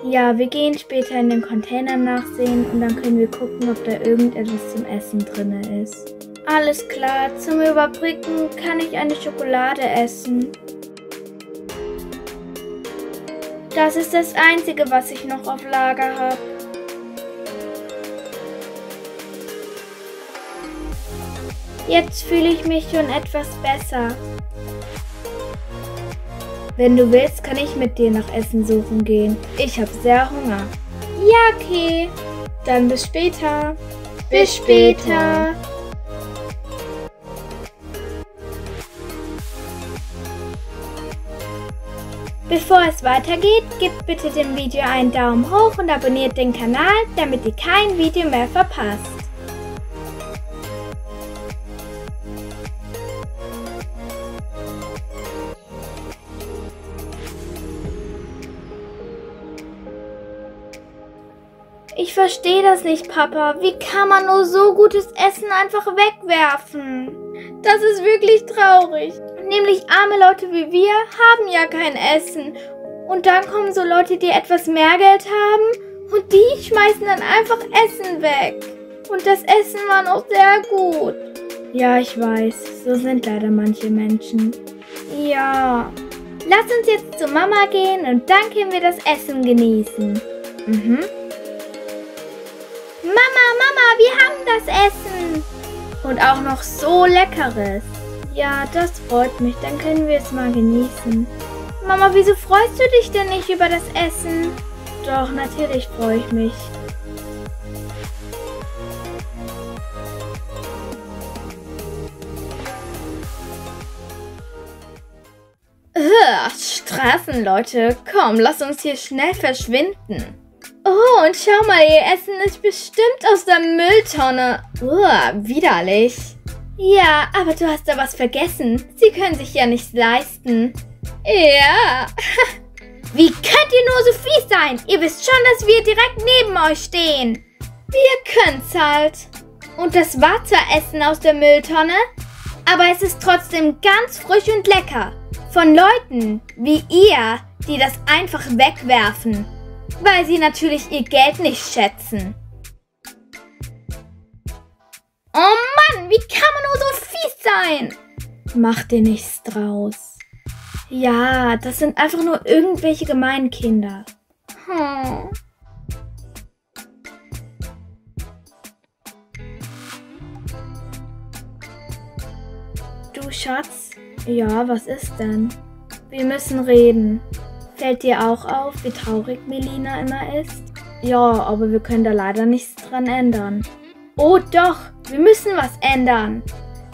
Ja, wir gehen später in den Container nachsehen und dann können wir gucken, ob da irgendetwas zum Essen drin ist. Alles klar, zum Überbrücken kann ich eine Schokolade essen. Das ist das Einzige, was ich noch auf Lager habe. Jetzt fühle ich mich schon etwas besser. Wenn du willst, kann ich mit dir nach Essen suchen gehen. Ich habe sehr Hunger. Ja, okay. Dann bis später. Bis später. Bevor es weitergeht, gebt bitte dem Video einen Daumen hoch und abonniert den Kanal, damit ihr kein Video mehr verpasst. Verstehe das nicht, Papa. Wie kann man nur so gutes Essen einfach wegwerfen? Das ist wirklich traurig. Nämlich arme Leute wie wir haben ja kein Essen. Und dann kommen so Leute, die etwas mehr Geld haben und die schmeißen dann einfach Essen weg. Und das Essen war noch sehr gut. Ja, ich weiß. So sind leider manche Menschen. Ja. Lass uns jetzt zu Mama gehen und dann können wir das Essen genießen. Mhm. Mama, Mama, wir haben das Essen. Und auch noch so leckeres. Ja, das freut mich. Dann können wir es mal genießen. Mama, wieso freust du dich denn nicht über das Essen? Doch, natürlich freue ich mich. Straßen, Leute. Komm, lass uns hier schnell verschwinden. Oh, und schau mal, ihr Essen ist bestimmt aus der Mülltonne. Uah, widerlich. Ja, aber du hast da was vergessen. Sie können sich ja nichts leisten. Ja. Wie könnt ihr nur so fies sein? Ihr wisst schon, dass wir direkt neben euch stehen. Wir können's halt. Und das war zwar Essen aus der Mülltonne, aber es ist trotzdem ganz frisch und lecker. Von Leuten wie ihr, die das einfach wegwerfen, weil sie natürlich ihr Geld nicht schätzen. Oh Mann, wie kann man nur so fies sein? Mach dir nichts draus. Ja, das sind einfach nur irgendwelche gemeinen Kinder. Hm. Du Schatz, ja, was ist denn? Wir müssen reden. Fällt dir auch auf, wie traurig Melina immer ist? Ja, aber wir können da leider nichts dran ändern. Oh doch, wir müssen was ändern.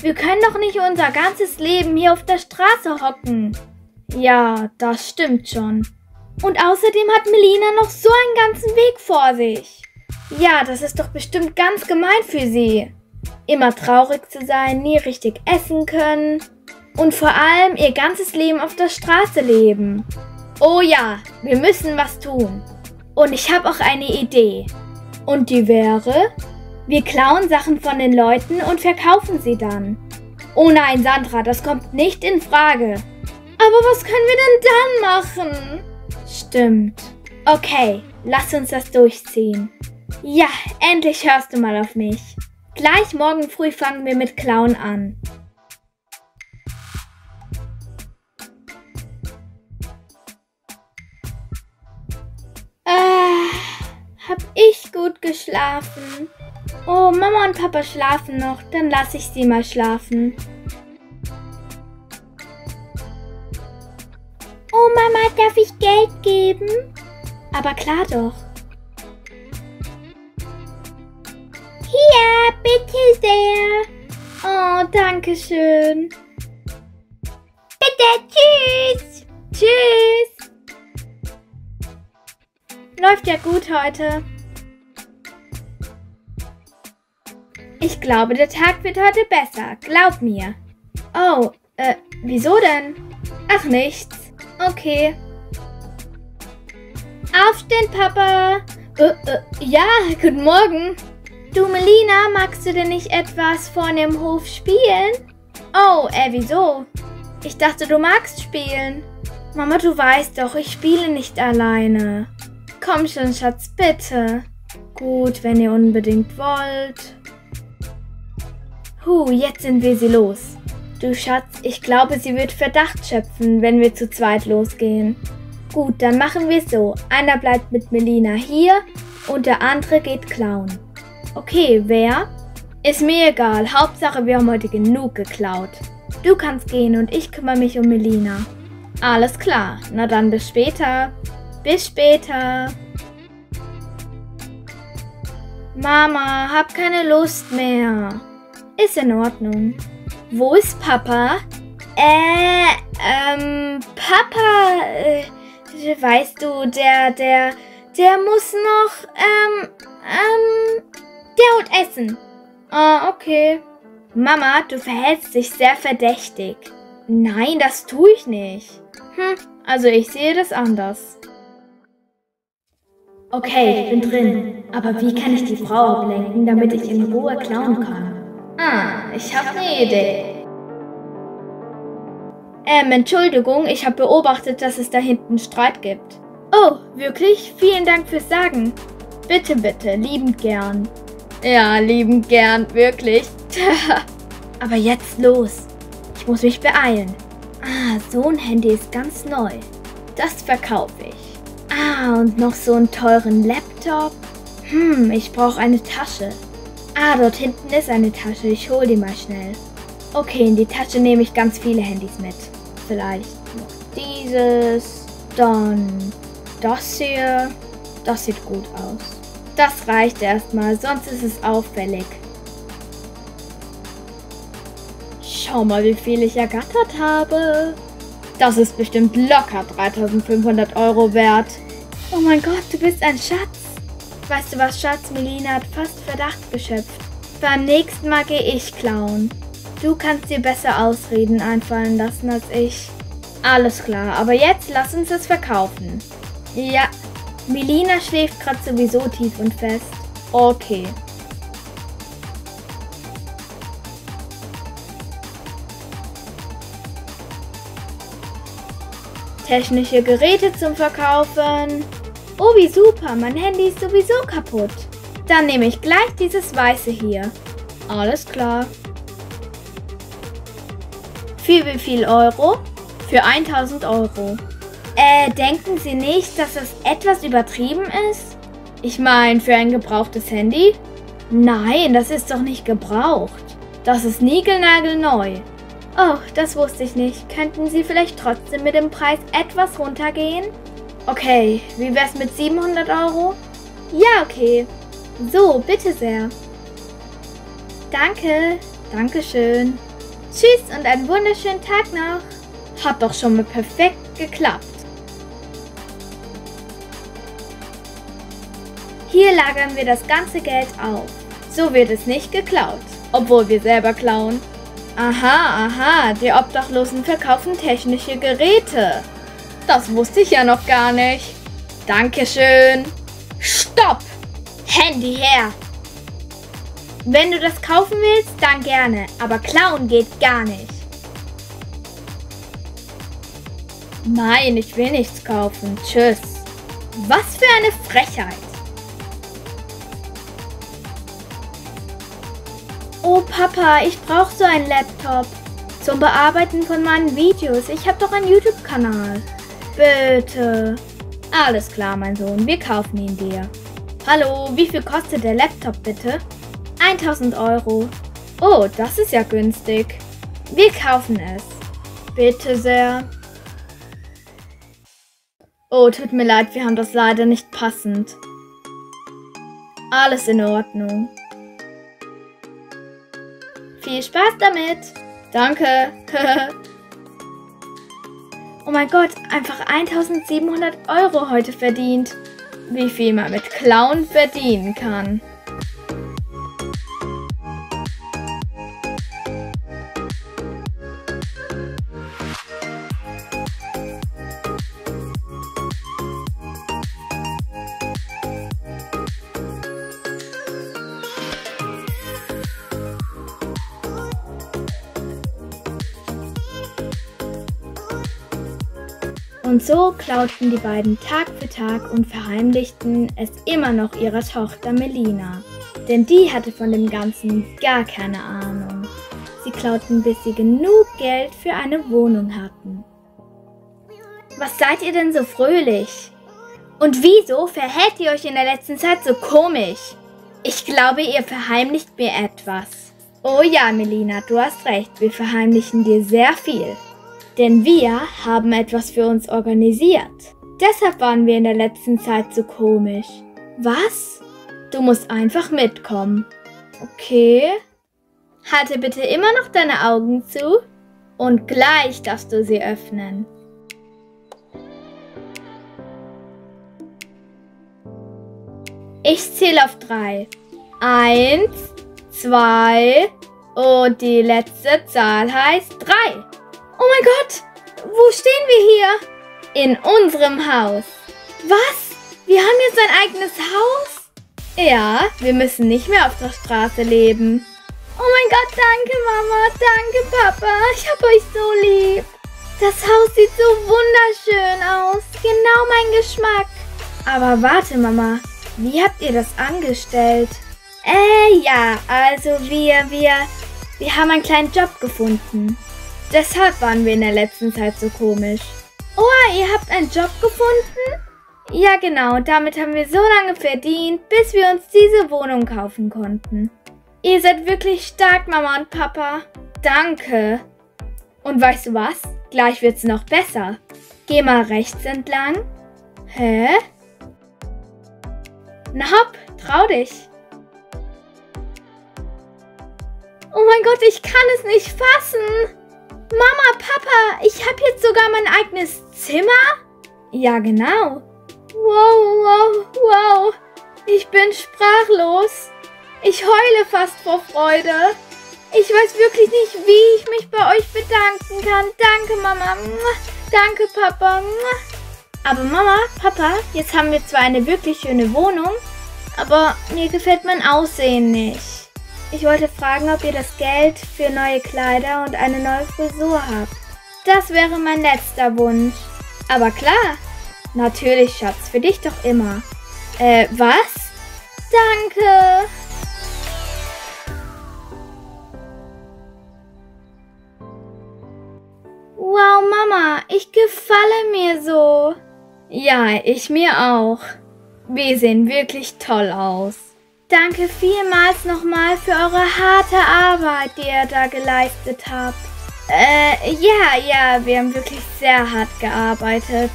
Wir können doch nicht unser ganzes Leben hier auf der Straße hocken. Ja, das stimmt schon. Und außerdem hat Melina noch so einen ganzen Weg vor sich. Ja, das ist doch bestimmt ganz gemein für sie. Immer traurig zu sein, nie richtig essen können und vor allem ihr ganzes Leben auf der Straße leben. Oh ja, wir müssen was tun. Und ich habe auch eine Idee. Und die wäre? Wir klauen Sachen von den Leuten und verkaufen sie dann. Oh nein, Sandra, das kommt nicht in Frage. Aber was können wir denn dann machen? Stimmt. Okay, lass uns das durchziehen. Ja, endlich hörst du mal auf mich. Gleich morgen früh fangen wir mit Klauen an. Hab ich gut geschlafen? Oh, Mama und Papa schlafen noch, dann lasse ich sie mal schlafen. Oh Mama, darf ich Geld geben? Aber klar doch. Hier, bitte sehr. Oh, danke schön. Bitte, tschüss. Tschüss. Läuft ja gut heute. Ich glaube, der Tag wird heute besser. Glaub mir. Oh, äh, wieso denn? Ach, nichts. Okay. Aufstehen, Papa. Äh, äh, ja, guten Morgen. Du, Melina, magst du denn nicht etwas vorne im Hof spielen? Oh, äh, wieso? Ich dachte, du magst spielen. Mama, du weißt doch, ich spiele nicht alleine. Komm schon, Schatz, bitte. Gut, wenn ihr unbedingt wollt. Huh, jetzt sind wir sie los. Du Schatz, ich glaube, sie wird Verdacht schöpfen, wenn wir zu zweit losgehen. Gut, dann machen wir so. Einer bleibt mit Melina hier und der andere geht klauen. Okay, wer? Ist mir egal. Hauptsache, wir haben heute genug geklaut. Du kannst gehen und ich kümmere mich um Melina. Alles klar. Na dann bis später. Bis später. Mama, hab keine Lust mehr. Ist in Ordnung. Wo ist Papa? Äh, ähm, Papa, äh, weißt du, der, der, der muss noch, ähm, ähm, der holt Essen. Ah, okay. Mama, du verhältst dich sehr verdächtig. Nein, das tue ich nicht. Hm, also ich sehe das anders. Okay, ich bin drin. Aber wie kann ich die Frau ablenken, damit ich in Ruhe klauen kann? Ah, ich habe eine Idee. Ähm, Entschuldigung, ich habe beobachtet, dass es da hinten Streit gibt. Oh, wirklich? Vielen Dank fürs Sagen. Bitte, bitte, liebend gern. Ja, liebend gern, wirklich. Aber jetzt los. Ich muss mich beeilen. Ah, so ein Handy ist ganz neu. Das verkaufe ich. Ah, und noch so einen teuren Laptop. Hm, ich brauche eine Tasche. Ah, dort hinten ist eine Tasche. Ich hole die mal schnell. Okay, in die Tasche nehme ich ganz viele Handys mit. Vielleicht noch dieses, dann das hier. Das sieht gut aus. Das reicht erstmal, sonst ist es auffällig. Schau mal, wie viel ich ergattert habe. Das ist bestimmt locker 3500 Euro wert. Oh mein Gott, du bist ein Schatz. Weißt du was, Schatz? Melina hat fast Verdacht geschöpft. Beim nächsten Mal gehe ich klauen. Du kannst dir besser Ausreden einfallen lassen als ich. Alles klar, aber jetzt lass uns es verkaufen. Ja, Melina schläft gerade sowieso tief und fest. Okay. Technische Geräte zum Verkaufen. Oh, wie super, mein Handy ist sowieso kaputt. Dann nehme ich gleich dieses weiße hier. Alles klar. Für wie viel Euro? Für 1000 Euro. Äh, denken Sie nicht, dass das etwas übertrieben ist? Ich meine, für ein gebrauchtes Handy? Nein, das ist doch nicht gebraucht. Das ist niegelnagelneu. Oh, das wusste ich nicht. Könnten Sie vielleicht trotzdem mit dem Preis etwas runtergehen? Okay, wie wär's mit 700 Euro? Ja, okay. So, bitte sehr. Danke, Dankeschön. Tschüss und einen wunderschönen Tag noch. Hat doch schon mal perfekt geklappt. Hier lagern wir das ganze Geld auf. So wird es nicht geklaut, obwohl wir selber klauen. Aha, aha, die Obdachlosen verkaufen technische Geräte. Das wusste ich ja noch gar nicht. Dankeschön. Stopp! Handy her! Wenn du das kaufen willst, dann gerne, aber klauen geht gar nicht. Nein, ich will nichts kaufen. Tschüss. Was für eine Frechheit. Oh Papa, ich brauche so einen Laptop. Zum Bearbeiten von meinen Videos. Ich habe doch einen YouTube-Kanal. Bitte. Alles klar, mein Sohn. Wir kaufen ihn dir. Hallo, wie viel kostet der Laptop bitte? 1000 Euro. Oh, das ist ja günstig. Wir kaufen es. Bitte sehr. Oh, tut mir leid, wir haben das leider nicht passend. Alles in Ordnung. Viel Spaß damit. Danke. oh mein Gott, einfach 1700 Euro heute verdient. Wie viel man mit Clown verdienen kann. So klauten die beiden Tag für Tag und verheimlichten es immer noch ihrer Tochter Melina. Denn die hatte von dem Ganzen gar keine Ahnung. Sie klauten, bis sie genug Geld für eine Wohnung hatten. Was seid ihr denn so fröhlich? Und wieso verhält ihr euch in der letzten Zeit so komisch? Ich glaube, ihr verheimlicht mir etwas. Oh ja, Melina, du hast recht, wir verheimlichen dir sehr viel. Denn wir haben etwas für uns organisiert. Deshalb waren wir in der letzten Zeit so komisch. Was? Du musst einfach mitkommen. Okay. Halte bitte immer noch deine Augen zu und gleich darfst du sie öffnen. Ich zähle auf drei. Eins, zwei und die letzte Zahl heißt drei. Oh mein Gott! Wo stehen wir hier? In unserem Haus. Was? Wir haben jetzt ein eigenes Haus? Ja, wir müssen nicht mehr auf der Straße leben. Oh mein Gott, danke Mama, danke Papa, ich hab euch so lieb. Das Haus sieht so wunderschön aus, genau mein Geschmack. Aber warte Mama, wie habt ihr das angestellt? Äh, ja, also wir, wir, wir haben einen kleinen Job gefunden. Deshalb waren wir in der letzten Zeit so komisch. Oh, ihr habt einen Job gefunden? Ja, genau. Damit haben wir so lange verdient, bis wir uns diese Wohnung kaufen konnten. Ihr seid wirklich stark, Mama und Papa. Danke. Und weißt du was? Gleich wird's noch besser. Geh mal rechts entlang. Hä? Na hopp, trau dich. Oh mein Gott, ich kann es nicht fassen. Mama, Papa, ich habe jetzt sogar mein eigenes Zimmer? Ja, genau. Wow, wow, wow. Ich bin sprachlos. Ich heule fast vor Freude. Ich weiß wirklich nicht, wie ich mich bei euch bedanken kann. Danke, Mama. Danke, Papa. Aber Mama, Papa, jetzt haben wir zwar eine wirklich schöne Wohnung, aber mir gefällt mein Aussehen nicht. Ich wollte fragen, ob ihr das Geld für neue Kleider und eine neue Frisur habt. Das wäre mein letzter Wunsch. Aber klar, natürlich, Schatz, für dich doch immer. Äh, was? Danke. Wow, Mama, ich gefalle mir so. Ja, ich mir auch. Wir sehen wirklich toll aus. Danke vielmals nochmal für eure harte Arbeit, die ihr da geleistet habt. Äh, ja, ja, wir haben wirklich sehr hart gearbeitet.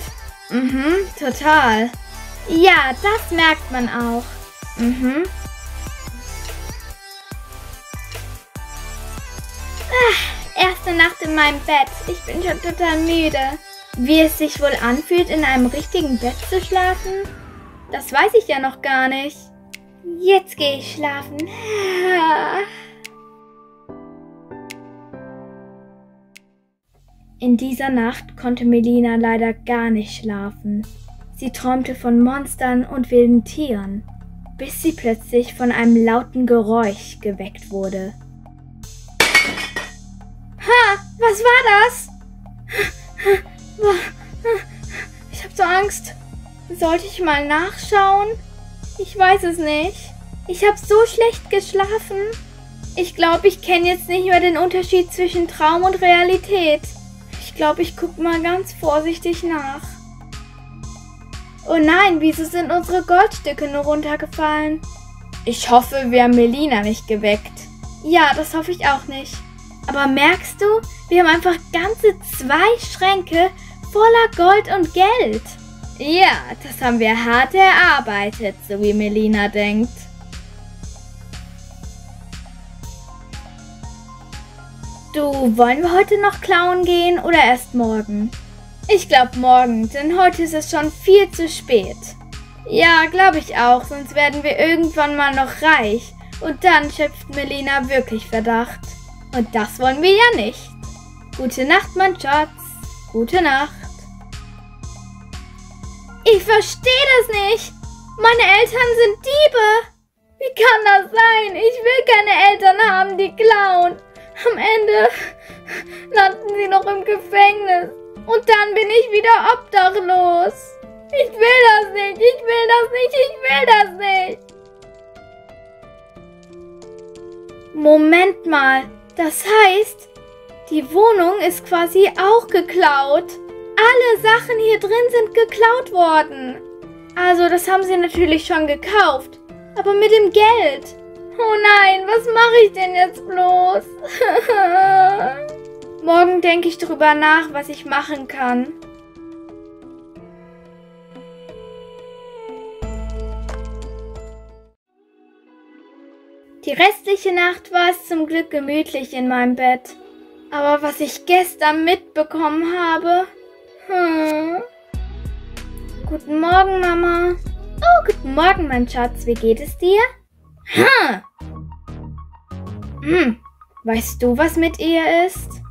Mhm, total. Ja, das merkt man auch. Mhm. Ah, erste Nacht in meinem Bett. Ich bin schon total müde. Wie es sich wohl anfühlt, in einem richtigen Bett zu schlafen? Das weiß ich ja noch gar nicht. Jetzt gehe ich schlafen. In dieser Nacht konnte Melina leider gar nicht schlafen. Sie träumte von Monstern und wilden Tieren, bis sie plötzlich von einem lauten Geräusch geweckt wurde. Ha, was war das? Ich habe so Angst. Sollte ich mal nachschauen? Ich weiß es nicht. Ich habe so schlecht geschlafen. Ich glaube, ich kenne jetzt nicht mehr den Unterschied zwischen Traum und Realität. Ich glaube, ich gucke mal ganz vorsichtig nach. Oh nein, wieso sind unsere Goldstücke nur runtergefallen? Ich hoffe, wir haben Melina nicht geweckt. Ja, das hoffe ich auch nicht. Aber merkst du, wir haben einfach ganze zwei Schränke voller Gold und Geld. Ja, das haben wir hart erarbeitet, so wie Melina denkt. Du, wollen wir heute noch klauen gehen oder erst morgen? Ich glaube morgen, denn heute ist es schon viel zu spät. Ja, glaube ich auch, sonst werden wir irgendwann mal noch reich. Und dann schöpft Melina wirklich Verdacht. Und das wollen wir ja nicht. Gute Nacht, mein Schatz. Gute Nacht. Ich verstehe das nicht. Meine Eltern sind Diebe. Wie kann das sein? Ich will keine Eltern haben, die klauen. Am Ende landen sie noch im Gefängnis. Und dann bin ich wieder obdachlos. Ich will das nicht. Ich will das nicht. Ich will das nicht. Moment mal. Das heißt, die Wohnung ist quasi auch geklaut. Alle Sachen hier drin sind geklaut worden. Also, das haben sie natürlich schon gekauft. Aber mit dem Geld. Oh nein, was mache ich denn jetzt bloß? Morgen denke ich drüber nach, was ich machen kann. Die restliche Nacht war es zum Glück gemütlich in meinem Bett. Aber was ich gestern mitbekommen habe, hm. Guten Morgen, Mama. Oh, guten Morgen, mein Schatz. Wie geht es dir? Hm. Hm. Weißt du, was mit ihr ist?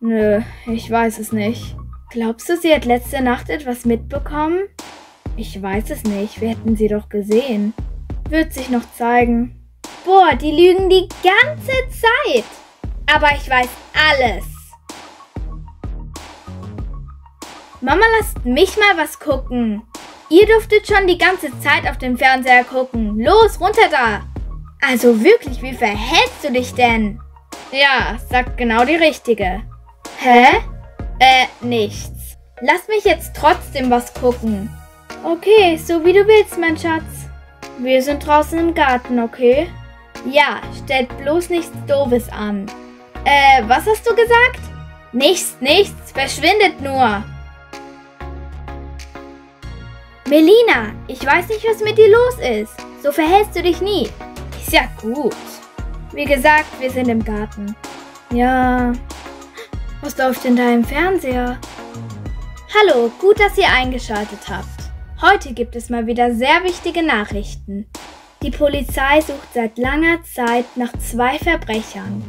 Nö, ich weiß es nicht. Glaubst du, sie hat letzte Nacht etwas mitbekommen? Ich weiß es nicht. Wir hätten sie doch gesehen. Wird sich noch zeigen. Boah, die lügen die ganze Zeit. Aber ich weiß alles. Mama, lasst mich mal was gucken. Ihr dürftet schon die ganze Zeit auf dem Fernseher gucken. Los, runter da. Also wirklich, wie verhältst du dich denn? Ja, sagt genau die Richtige. Hä? Äh, nichts. Lass mich jetzt trotzdem was gucken. Okay, so wie du willst, mein Schatz. Wir sind draußen im Garten, okay? Ja, stellt bloß nichts Doofes an. Äh, was hast du gesagt? Nichts, nichts, verschwindet nur. Melina, ich weiß nicht, was mit dir los ist. So verhältst du dich nie. Ist ja gut. Wie gesagt, wir sind im Garten. Ja. Was läuft denn da im Fernseher? Hallo, gut, dass ihr eingeschaltet habt. Heute gibt es mal wieder sehr wichtige Nachrichten. Die Polizei sucht seit langer Zeit nach zwei Verbrechern.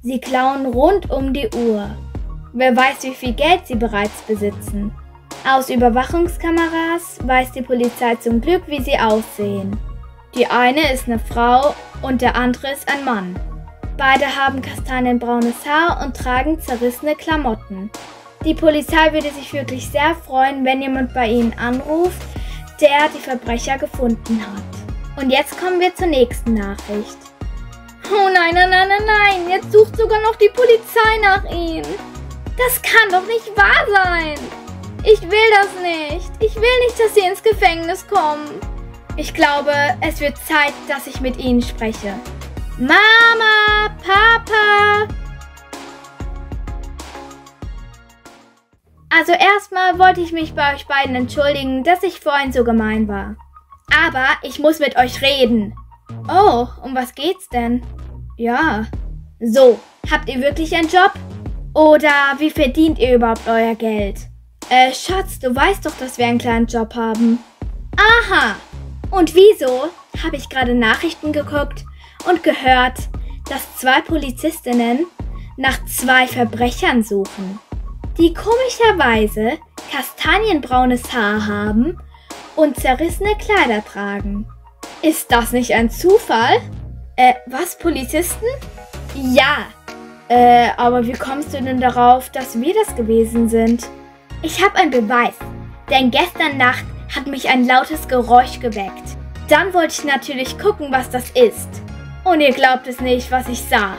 Sie klauen rund um die Uhr. Wer weiß, wie viel Geld sie bereits besitzen. Aus Überwachungskameras weiß die Polizei zum Glück, wie sie aussehen. Die eine ist eine Frau und der andere ist ein Mann. Beide haben kastanienbraunes Haar und tragen zerrissene Klamotten. Die Polizei würde sich wirklich sehr freuen, wenn jemand bei ihnen anruft, der die Verbrecher gefunden hat. Und jetzt kommen wir zur nächsten Nachricht. Oh nein, nein, nein, nein, nein, jetzt sucht sogar noch die Polizei nach ihnen. Das kann doch nicht wahr sein. Ich will das nicht. Ich will nicht, dass sie ins Gefängnis kommen. Ich glaube, es wird Zeit, dass ich mit ihnen spreche. Mama, Papa. Also erstmal wollte ich mich bei euch beiden entschuldigen, dass ich vorhin so gemein war. Aber ich muss mit euch reden. Oh, um was geht's denn? Ja. So, habt ihr wirklich einen Job? Oder wie verdient ihr überhaupt euer Geld? Äh, Schatz, du weißt doch, dass wir einen kleinen Job haben. Aha. Und wieso habe ich gerade Nachrichten geguckt und gehört, dass zwei Polizistinnen nach zwei Verbrechern suchen, die komischerweise kastanienbraunes Haar haben und zerrissene Kleider tragen. Ist das nicht ein Zufall? Äh, was, Polizisten? Ja. Äh, aber wie kommst du denn darauf, dass wir das gewesen sind? Ich habe einen Beweis, denn gestern Nacht hat mich ein lautes Geräusch geweckt. Dann wollte ich natürlich gucken, was das ist. Und ihr glaubt es nicht, was ich sah.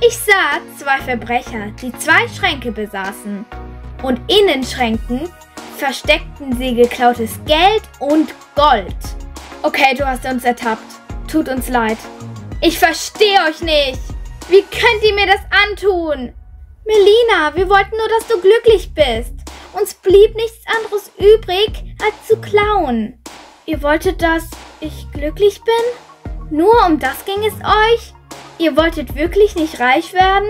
Ich sah zwei Verbrecher, die zwei Schränke besaßen. Und in den Schränken versteckten sie geklautes Geld und Gold. Okay, du hast uns ertappt. Tut uns leid. Ich verstehe euch nicht. Wie könnt ihr mir das antun? Melina, wir wollten nur, dass du glücklich bist. Uns blieb nichts anderes übrig, als zu klauen. Ihr wolltet, dass ich glücklich bin? Nur um das ging es euch? Ihr wolltet wirklich nicht reich werden?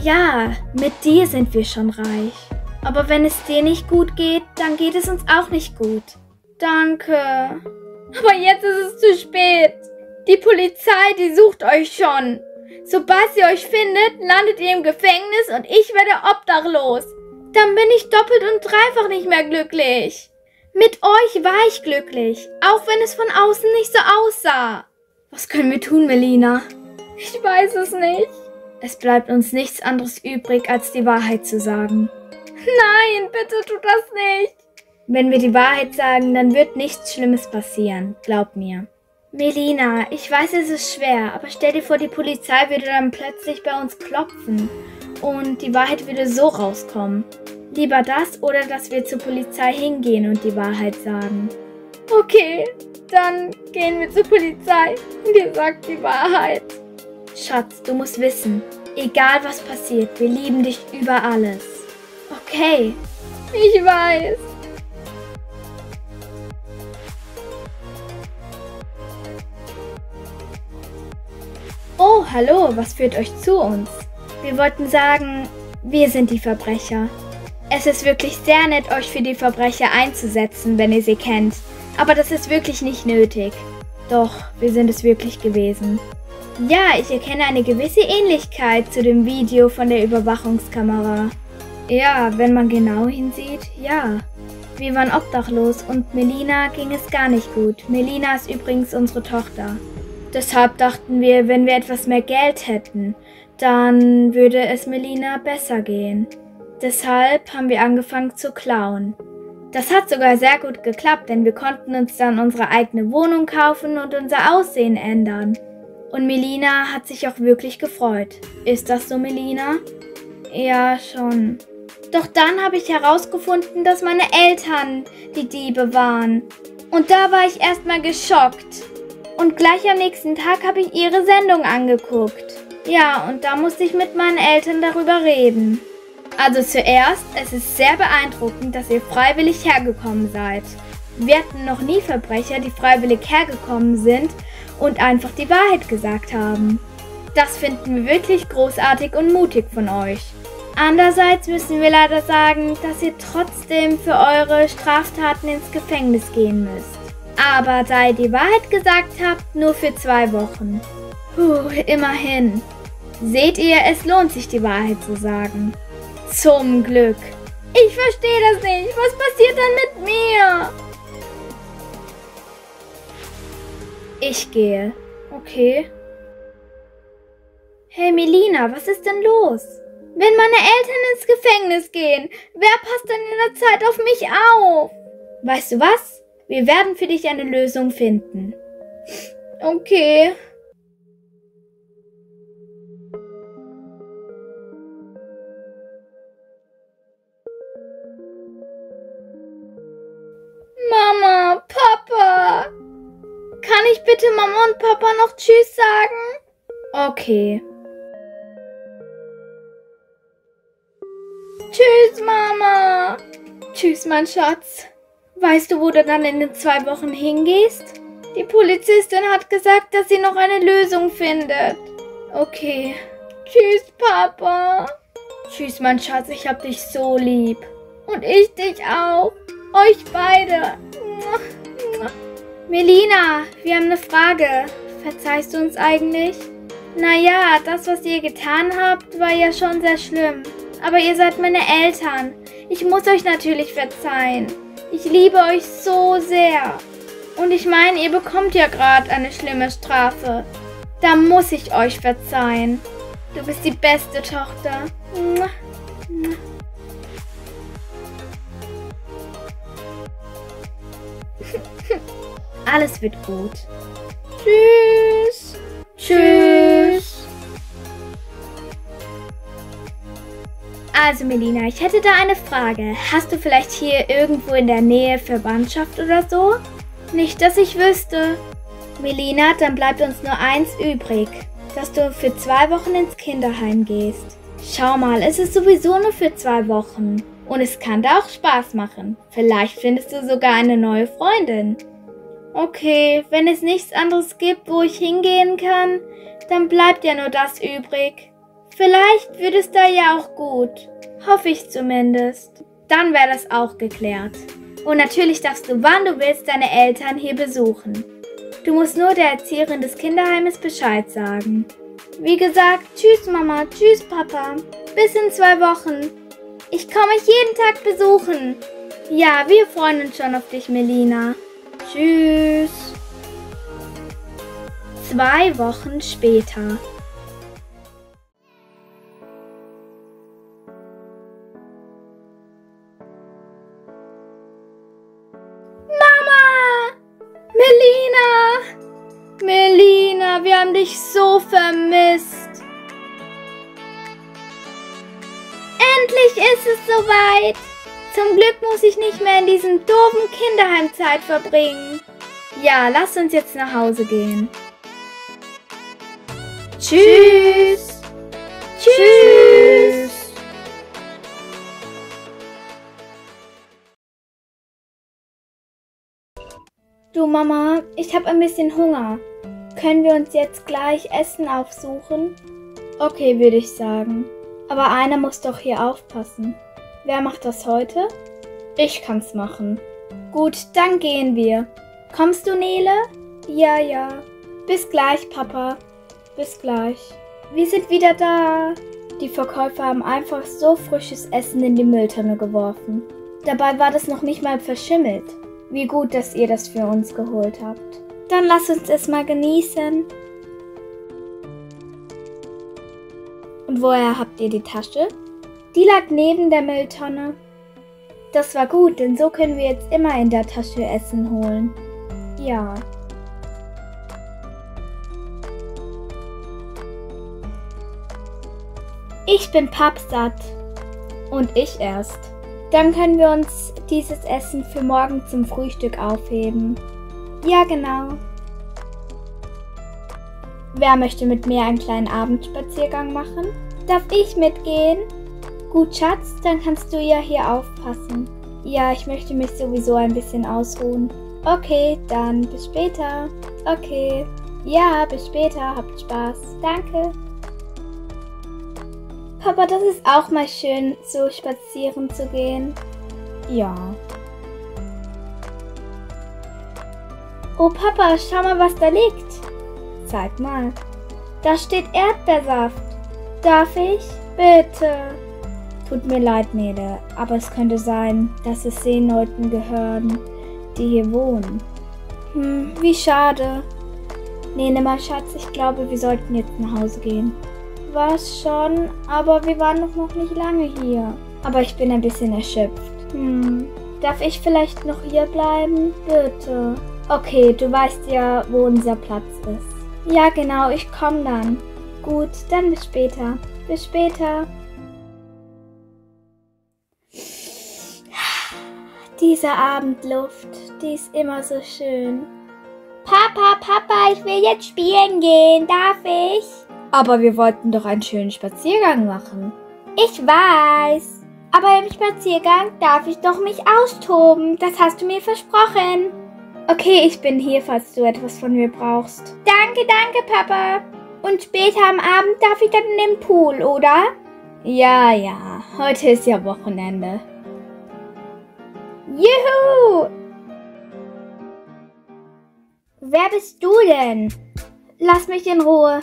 Ja, mit dir sind wir schon reich. Aber wenn es dir nicht gut geht, dann geht es uns auch nicht gut. Danke. Aber jetzt ist es zu spät. Die Polizei, die sucht euch schon. Sobald sie euch findet, landet ihr im Gefängnis und ich werde obdachlos. Dann bin ich doppelt und dreifach nicht mehr glücklich. Mit euch war ich glücklich, auch wenn es von außen nicht so aussah. Was können wir tun, Melina? Ich weiß es nicht. Es bleibt uns nichts anderes übrig, als die Wahrheit zu sagen. Nein, bitte tu das nicht. Wenn wir die Wahrheit sagen, dann wird nichts Schlimmes passieren, glaub mir. Melina, ich weiß, es ist schwer, aber stell dir vor, die Polizei würde dann plötzlich bei uns klopfen und die Wahrheit würde so rauskommen. Lieber das oder dass wir zur Polizei hingehen und die Wahrheit sagen. Okay, dann gehen wir zur Polizei und ihr sagt die Wahrheit. Schatz, du musst wissen, egal was passiert, wir lieben dich über alles. Okay, ich weiß. Oh, hallo, was führt euch zu uns? Wir wollten sagen, wir sind die Verbrecher. Es ist wirklich sehr nett, euch für die Verbrecher einzusetzen, wenn ihr sie kennt. Aber das ist wirklich nicht nötig. Doch, wir sind es wirklich gewesen. Ja, ich erkenne eine gewisse Ähnlichkeit zu dem Video von der Überwachungskamera. Ja, wenn man genau hinsieht, ja. Wir waren obdachlos und Melina ging es gar nicht gut. Melina ist übrigens unsere Tochter. Deshalb dachten wir, wenn wir etwas mehr Geld hätten, dann würde es Melina besser gehen. Deshalb haben wir angefangen zu klauen. Das hat sogar sehr gut geklappt, denn wir konnten uns dann unsere eigene Wohnung kaufen und unser Aussehen ändern. Und Melina hat sich auch wirklich gefreut. Ist das so, Melina? Ja, schon. Doch dann habe ich herausgefunden, dass meine Eltern die Diebe waren. Und da war ich erstmal geschockt. Und gleich am nächsten Tag habe ich ihre Sendung angeguckt. Ja, und da musste ich mit meinen Eltern darüber reden. Also zuerst, es ist sehr beeindruckend, dass ihr freiwillig hergekommen seid. Wir hatten noch nie Verbrecher, die freiwillig hergekommen sind und einfach die Wahrheit gesagt haben. Das finden wir wirklich großartig und mutig von euch. Andererseits müssen wir leider sagen, dass ihr trotzdem für eure Straftaten ins Gefängnis gehen müsst. Aber da ihr die Wahrheit gesagt habt, nur für zwei Wochen. Puh, immerhin. Seht ihr, es lohnt sich, die Wahrheit zu sagen. Zum Glück. Ich verstehe das nicht. Was passiert dann mit mir? Ich gehe. Okay. Hey Melina, was ist denn los? Wenn meine Eltern ins Gefängnis gehen, wer passt denn in der Zeit auf mich auf? Weißt du was? Wir werden für dich eine Lösung finden. Okay. Noch Tschüss sagen? Okay. Tschüss, Mama. Tschüss, mein Schatz. Weißt du, wo du dann in den zwei Wochen hingehst? Die Polizistin hat gesagt, dass sie noch eine Lösung findet. Okay. Tschüss, Papa. Tschüss, mein Schatz, ich hab dich so lieb. Und ich dich auch. Euch beide. Melina, wir haben eine Frage. Verzeihst du uns eigentlich? Naja, das, was ihr getan habt, war ja schon sehr schlimm. Aber ihr seid meine Eltern. Ich muss euch natürlich verzeihen. Ich liebe euch so sehr. Und ich meine, ihr bekommt ja gerade eine schlimme Strafe. Da muss ich euch verzeihen. Du bist die beste Tochter. Alles wird gut. Tschüss. Tschüss. Also Melina, ich hätte da eine Frage. Hast du vielleicht hier irgendwo in der Nähe Verwandtschaft oder so? Nicht, dass ich wüsste. Melina, dann bleibt uns nur eins übrig, dass du für zwei Wochen ins Kinderheim gehst. Schau mal, es ist sowieso nur für zwei Wochen. Und es kann da auch Spaß machen. Vielleicht findest du sogar eine neue Freundin. Okay, wenn es nichts anderes gibt, wo ich hingehen kann, dann bleibt ja nur das übrig. Vielleicht wird es da ja auch gut. Hoffe ich zumindest. Dann wäre das auch geklärt. Und natürlich darfst du, wann du willst, deine Eltern hier besuchen. Du musst nur der Erzieherin des Kinderheimes Bescheid sagen. Wie gesagt, tschüss Mama, tschüss Papa. Bis in zwei Wochen. Ich komme euch jeden Tag besuchen. Ja, wir freuen uns schon auf dich, Melina. Tschüss. Zwei Wochen später. Mama! Melina! Melina, wir haben dich so vermisst. Endlich ist es soweit. Zum Glück muss ich nicht mehr in diesem doofen Kinderheim Zeit verbringen. Ja, lass uns jetzt nach Hause gehen. Tschüss. Tschüss. Du Mama, ich habe ein bisschen Hunger. Können wir uns jetzt gleich Essen aufsuchen? Okay, würde ich sagen. Aber einer muss doch hier aufpassen. Wer macht das heute? Ich kann's machen. Gut, dann gehen wir. Kommst du, Nele? Ja, ja. Bis gleich, Papa. Bis gleich. Wir sind wieder da. Die Verkäufer haben einfach so frisches Essen in die Mülltonne geworfen. Dabei war das noch nicht mal verschimmelt. Wie gut, dass ihr das für uns geholt habt. Dann lass uns es mal genießen. Und woher habt ihr die Tasche? Die lag neben der Mülltonne. Das war gut, denn so können wir jetzt immer in der Tasche Essen holen. Ja. Ich bin pappsatt. Und ich erst. Dann können wir uns dieses Essen für morgen zum Frühstück aufheben. Ja, genau. Wer möchte mit mir einen kleinen Abendspaziergang machen? Darf ich mitgehen? Gut, Schatz, dann kannst du ja hier aufpassen. Ja, ich möchte mich sowieso ein bisschen ausruhen. Okay, dann bis später. Okay. Ja, bis später. Habt Spaß. Danke. Papa, das ist auch mal schön, so spazieren zu gehen. Ja. Oh Papa, schau mal, was da liegt. Zeig mal. Da steht Erdbeersaft. Darf ich? Bitte. Tut mir leid, Nele, aber es könnte sein, dass es Seenleuten gehören, die hier wohnen. Hm, wie schade. Nele, mein Schatz, ich glaube, wir sollten jetzt nach Hause gehen. Was schon, aber wir waren doch noch nicht lange hier. Aber ich bin ein bisschen erschöpft. Hm, darf ich vielleicht noch hier bleiben? Bitte. Okay, du weißt ja, wo unser Platz ist. Ja, genau, ich komme dann. Gut, dann bis später. Bis später. Diese Abendluft, die ist immer so schön. Papa, Papa, ich will jetzt spielen gehen. Darf ich? Aber wir wollten doch einen schönen Spaziergang machen. Ich weiß. Aber im Spaziergang darf ich doch mich austoben. Das hast du mir versprochen. Okay, ich bin hier, falls du etwas von mir brauchst. Danke, danke, Papa. Und später am Abend darf ich dann in den Pool, oder? Ja, ja. Heute ist ja Wochenende. Juhu! Wer bist du denn? Lass mich in Ruhe.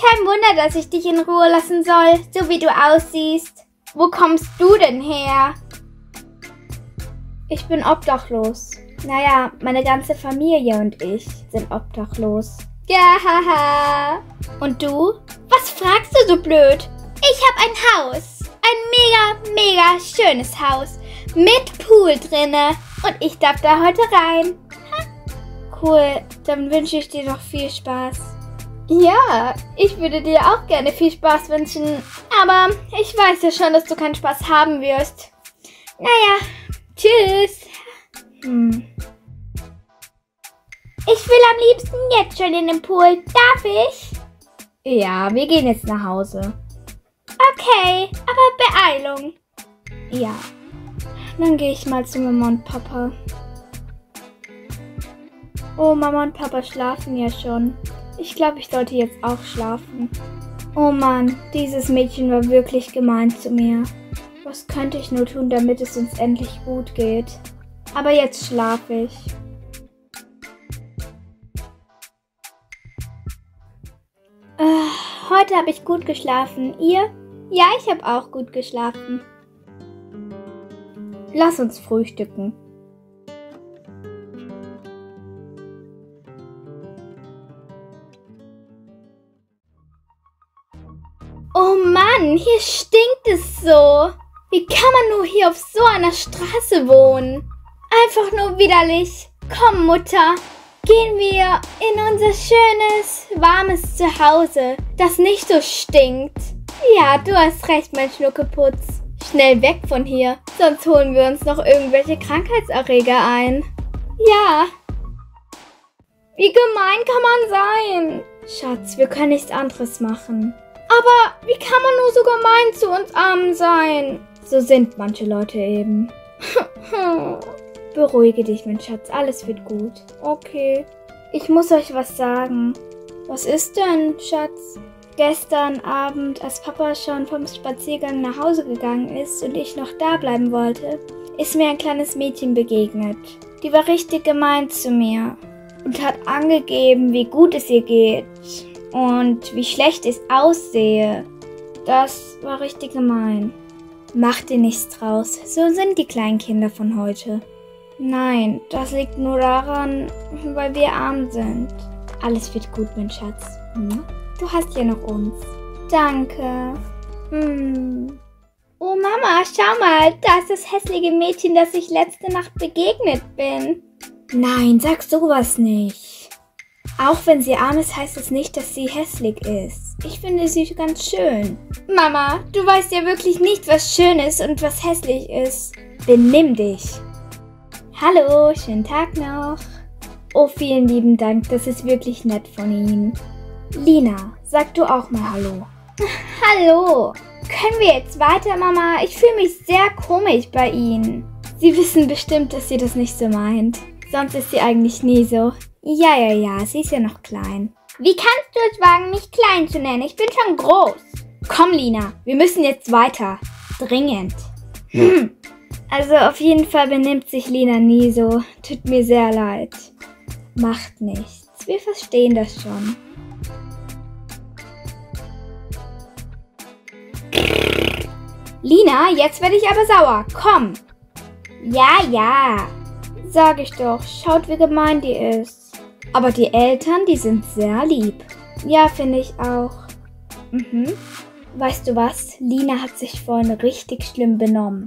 Kein Wunder, dass ich dich in Ruhe lassen soll, so wie du aussiehst. Wo kommst du denn her? Ich bin obdachlos. Naja, meine ganze Familie und ich sind obdachlos. Ja, haha. Und du? Was fragst du so blöd? Ich hab ein Haus. Ein mega, mega schönes Haus. Mit Pool drinne. Und ich darf da heute rein. Ha. Cool, dann wünsche ich dir noch viel Spaß. Ja, ich würde dir auch gerne viel Spaß wünschen. Aber ich weiß ja schon, dass du keinen Spaß haben wirst. Naja, tschüss. Hm. Ich will am liebsten jetzt schon in den Pool. Darf ich? Ja, wir gehen jetzt nach Hause. Okay, aber Beeilung. Ja. Dann gehe ich mal zu Mama und Papa. Oh, Mama und Papa schlafen ja schon. Ich glaube, ich sollte jetzt auch schlafen. Oh Mann, dieses Mädchen war wirklich gemein zu mir. Was könnte ich nur tun, damit es uns endlich gut geht? Aber jetzt schlafe ich. Uh, heute habe ich gut geschlafen. Ihr? Ja, ich habe auch gut geschlafen. Lass uns frühstücken. Oh Mann, hier stinkt es so. Wie kann man nur hier auf so einer Straße wohnen? Einfach nur widerlich. Komm, Mutter, gehen wir in unser schönes, warmes Zuhause, das nicht so stinkt. Ja, du hast recht, mein Schnuckeputz. Schnell weg von hier, sonst holen wir uns noch irgendwelche Krankheitserreger ein. Ja. Wie gemein kann man sein? Schatz, wir können nichts anderes machen. Aber wie kann man nur so gemein zu uns Armen sein? So sind manche Leute eben. Beruhige dich, mein Schatz, alles wird gut. Okay. Ich muss euch was sagen. Was ist denn, Schatz? Gestern Abend, als Papa schon vom Spaziergang nach Hause gegangen ist und ich noch da bleiben wollte, ist mir ein kleines Mädchen begegnet. Die war richtig gemein zu mir und hat angegeben, wie gut es ihr geht und wie schlecht ich aussehe. Das war richtig gemein. Mach dir nichts draus, so sind die kleinen Kinder von heute. Nein, das liegt nur daran, weil wir arm sind. Alles wird gut, mein Schatz. Hm? Du hast ja noch uns. Danke. Hm. Oh Mama, schau mal, da ist das hässliche Mädchen, das ich letzte Nacht begegnet bin. Nein, sag sowas nicht. Auch wenn sie arm ist, heißt es nicht, dass sie hässlich ist. Ich finde sie ganz schön. Mama, du weißt ja wirklich nicht, was schön ist und was hässlich ist. Benimm dich. Hallo, schönen Tag noch. Oh, vielen lieben Dank, das ist wirklich nett von Ihnen. Lina, sag du auch mal Hallo. Hallo. Können wir jetzt weiter, Mama? Ich fühle mich sehr komisch bei Ihnen. Sie wissen bestimmt, dass sie das nicht so meint. Sonst ist sie eigentlich nie so. Ja, ja, ja, sie ist ja noch klein. Wie kannst du es wagen, mich klein zu nennen? Ich bin schon groß. Komm, Lina, wir müssen jetzt weiter. Dringend. Hm. Also auf jeden Fall benimmt sich Lina nie so. Tut mir sehr leid. Macht nichts. Wir verstehen das schon. Lina, jetzt werde ich aber sauer. Komm. Ja, ja. Sag ich doch. Schaut, wie gemein die ist. Aber die Eltern, die sind sehr lieb. Ja, finde ich auch. Mhm. Weißt du was? Lina hat sich vorhin richtig schlimm benommen.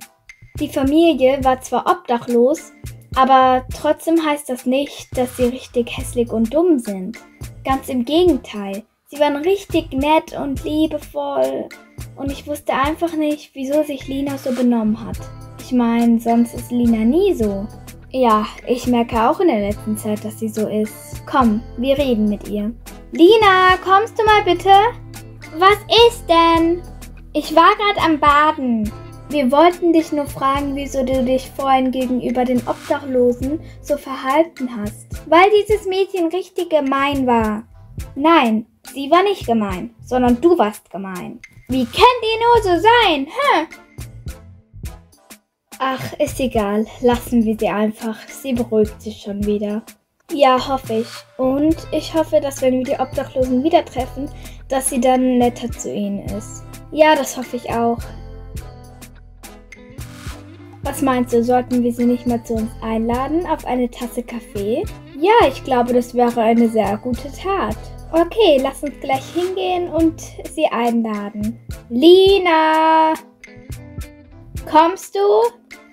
Die Familie war zwar obdachlos, aber trotzdem heißt das nicht, dass sie richtig hässlich und dumm sind. Ganz im Gegenteil. Sie waren richtig nett und liebevoll. Und ich wusste einfach nicht, wieso sich Lina so benommen hat. Ich meine, sonst ist Lina nie so. Ja, ich merke auch in der letzten Zeit, dass sie so ist. Komm, wir reden mit ihr. Lina, kommst du mal bitte? Was ist denn? Ich war gerade am Baden. Wir wollten dich nur fragen, wieso du dich vorhin gegenüber den Obdachlosen so verhalten hast. Weil dieses Mädchen richtig gemein war. Nein, sie war nicht gemein, sondern du warst gemein. Wie könnt ihr nur so sein, hä? Ach, ist egal. Lassen wir sie einfach. Sie beruhigt sich schon wieder. Ja, hoffe ich. Und ich hoffe, dass wenn wir die Obdachlosen wieder treffen, dass sie dann netter zu ihnen ist. Ja, das hoffe ich auch. Was meinst du, sollten wir sie nicht mehr zu uns einladen auf eine Tasse Kaffee? Ja, ich glaube, das wäre eine sehr gute Tat. Okay, lass uns gleich hingehen und sie einladen. Lina! Kommst du?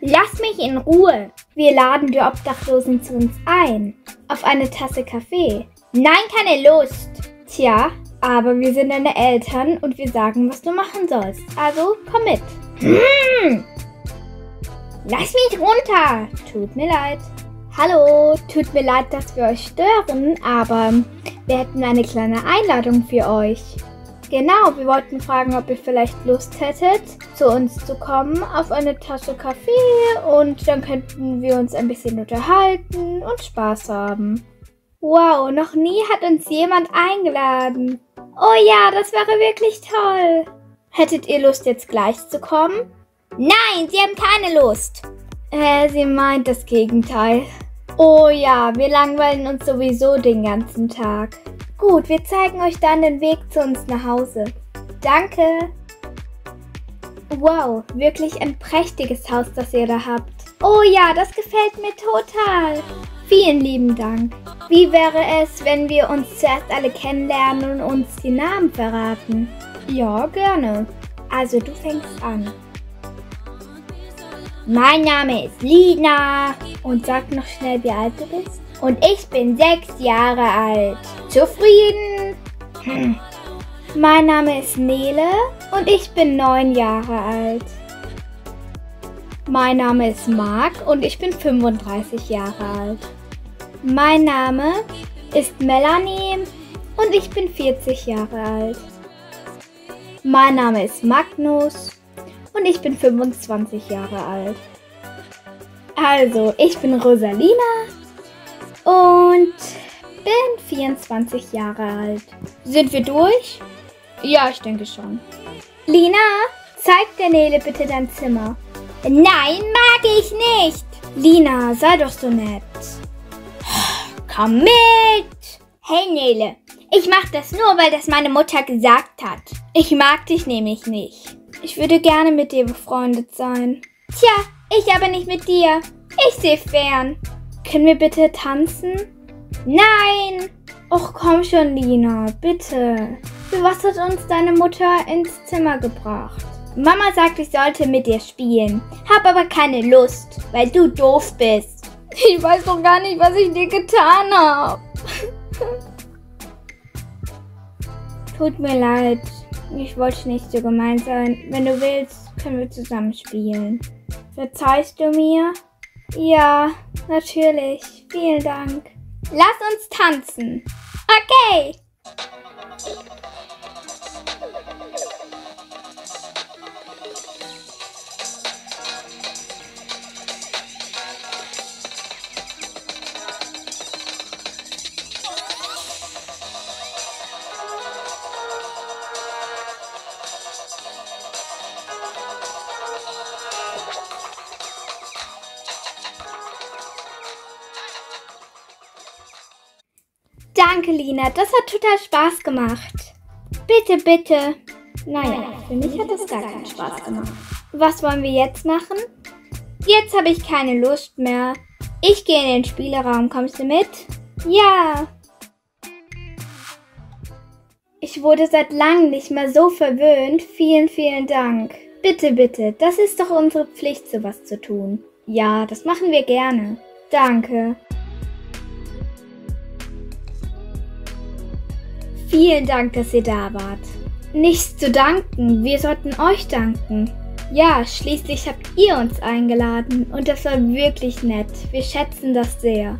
Lass mich in Ruhe. Wir laden die Obdachlosen zu uns ein. Auf eine Tasse Kaffee. Nein, keine Lust. Tja, aber wir sind deine Eltern und wir sagen, was du machen sollst. Also komm mit. Hm. Lass mich runter. Tut mir leid. Hallo, tut mir leid, dass wir euch stören, aber wir hätten eine kleine Einladung für euch. Genau, wir wollten fragen, ob ihr vielleicht Lust hättet, zu uns zu kommen auf eine Tasse Kaffee und dann könnten wir uns ein bisschen unterhalten und Spaß haben. Wow, noch nie hat uns jemand eingeladen. Oh ja, das wäre wirklich toll. Hättet ihr Lust, jetzt gleich zu kommen? Nein, sie haben keine Lust. Äh, sie meint das Gegenteil. Oh ja, wir langweilen uns sowieso den ganzen Tag. Gut, wir zeigen euch dann den Weg zu uns nach Hause. Danke. Wow, wirklich ein prächtiges Haus, das ihr da habt. Oh ja, das gefällt mir total. Vielen lieben Dank. Wie wäre es, wenn wir uns zuerst alle kennenlernen und uns die Namen verraten? Ja, gerne. Also du fängst an. Mein Name ist Lina. Und sag noch schnell, wie alt du bist. Und ich bin sechs Jahre alt. Zufrieden? Hm. Mein Name ist Nele und ich bin neun Jahre alt. Mein Name ist Marc und ich bin 35 Jahre alt. Mein Name ist Melanie und ich bin 40 Jahre alt. Mein Name ist Magnus und ich bin 25 Jahre alt. Also, ich bin Rosalina und bin 24 Jahre alt. Sind wir durch? Ja, ich denke schon. Lina, zeig der Nele bitte dein Zimmer. Nein, mag ich nicht. Lina, sei doch so nett. Komm mit. Hey Nele, ich mach das nur, weil das meine Mutter gesagt hat. Ich mag dich nämlich nicht. Ich würde gerne mit dir befreundet sein. Tja, ich aber nicht mit dir. Ich sehe fern. Können wir bitte tanzen? Nein! Och komm schon, Lina, bitte. Für was hat uns deine Mutter ins Zimmer gebracht? Mama sagt, ich sollte mit dir spielen. Hab aber keine Lust, weil du doof bist. Ich weiß doch gar nicht, was ich dir getan habe. Tut mir leid. Ich wollte nicht so gemein sein. Wenn du willst, können wir zusammen spielen. Verzeihst du mir? Ja, natürlich. Vielen Dank. Lass uns tanzen. Okay. Danke, Lina. Das hat total Spaß gemacht. Bitte, bitte. Naja, für mich hat das gar keinen Spaß gemacht. Was wollen wir jetzt machen? Jetzt habe ich keine Lust mehr. Ich gehe in den Spieleraum. Kommst du mit? Ja. Ich wurde seit langem nicht mehr so verwöhnt. Vielen, vielen Dank. Bitte, bitte. Das ist doch unsere Pflicht, sowas zu tun. Ja, das machen wir gerne. Danke. Vielen Dank, dass ihr da wart. Nichts zu danken, wir sollten euch danken. Ja, schließlich habt ihr uns eingeladen und das war wirklich nett. Wir schätzen das sehr.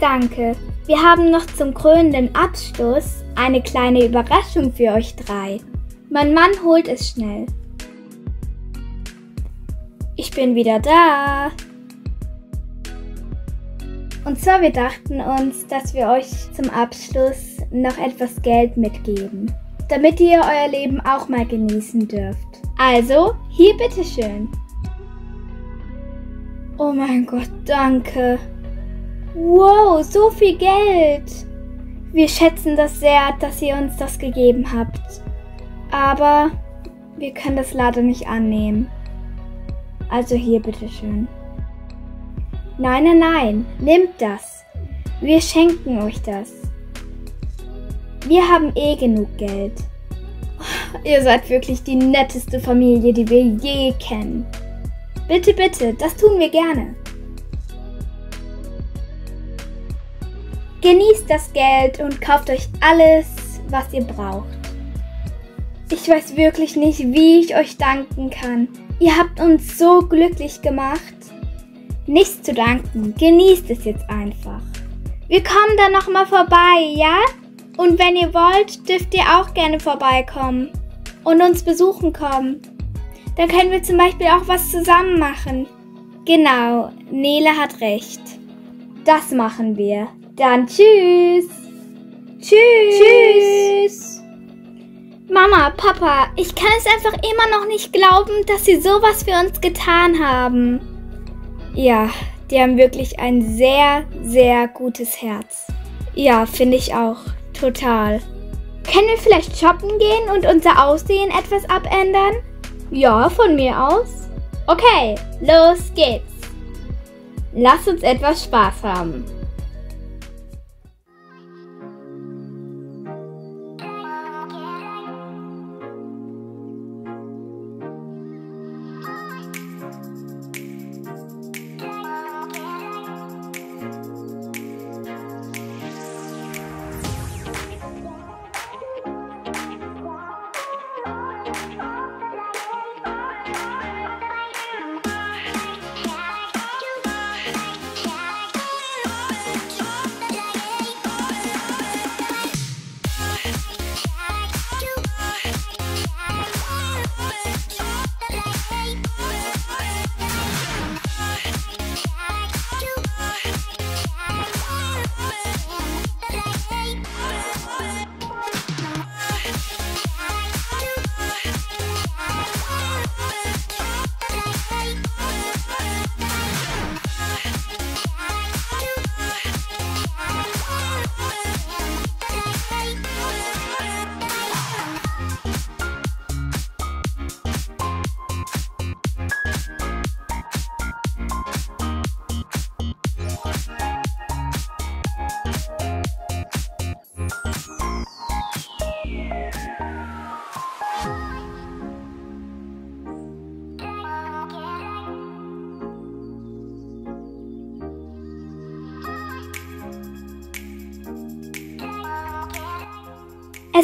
Danke. Wir haben noch zum krönenden Abschluss eine kleine Überraschung für euch drei. Mein Mann holt es schnell. Ich bin wieder da. Und zwar, wir dachten uns, dass wir euch zum Abschluss noch etwas Geld mitgeben, damit ihr euer Leben auch mal genießen dürft. Also, hier bitteschön. Oh mein Gott, danke. Wow, so viel Geld. Wir schätzen das sehr, dass ihr uns das gegeben habt. Aber wir können das leider nicht annehmen. Also hier bitteschön. Nein, nein, nein, nehmt das. Wir schenken euch das. Wir haben eh genug Geld. Ihr seid wirklich die netteste Familie, die wir je kennen. Bitte, bitte, das tun wir gerne. Genießt das Geld und kauft euch alles, was ihr braucht. Ich weiß wirklich nicht, wie ich euch danken kann. Ihr habt uns so glücklich gemacht. Nichts zu danken. Genießt es jetzt einfach. Wir kommen dann nochmal vorbei, ja? Und wenn ihr wollt, dürft ihr auch gerne vorbeikommen und uns besuchen kommen. Dann können wir zum Beispiel auch was zusammen machen. Genau, Nele hat recht. Das machen wir. Dann tschüss. Tschüss. Tschüss. Mama, Papa, ich kann es einfach immer noch nicht glauben, dass sie sowas für uns getan haben. Ja, die haben wirklich ein sehr, sehr gutes Herz. Ja, finde ich auch. Total. Können wir vielleicht shoppen gehen und unser Aussehen etwas abändern? Ja, von mir aus. Okay, los geht's. Lass uns etwas Spaß haben.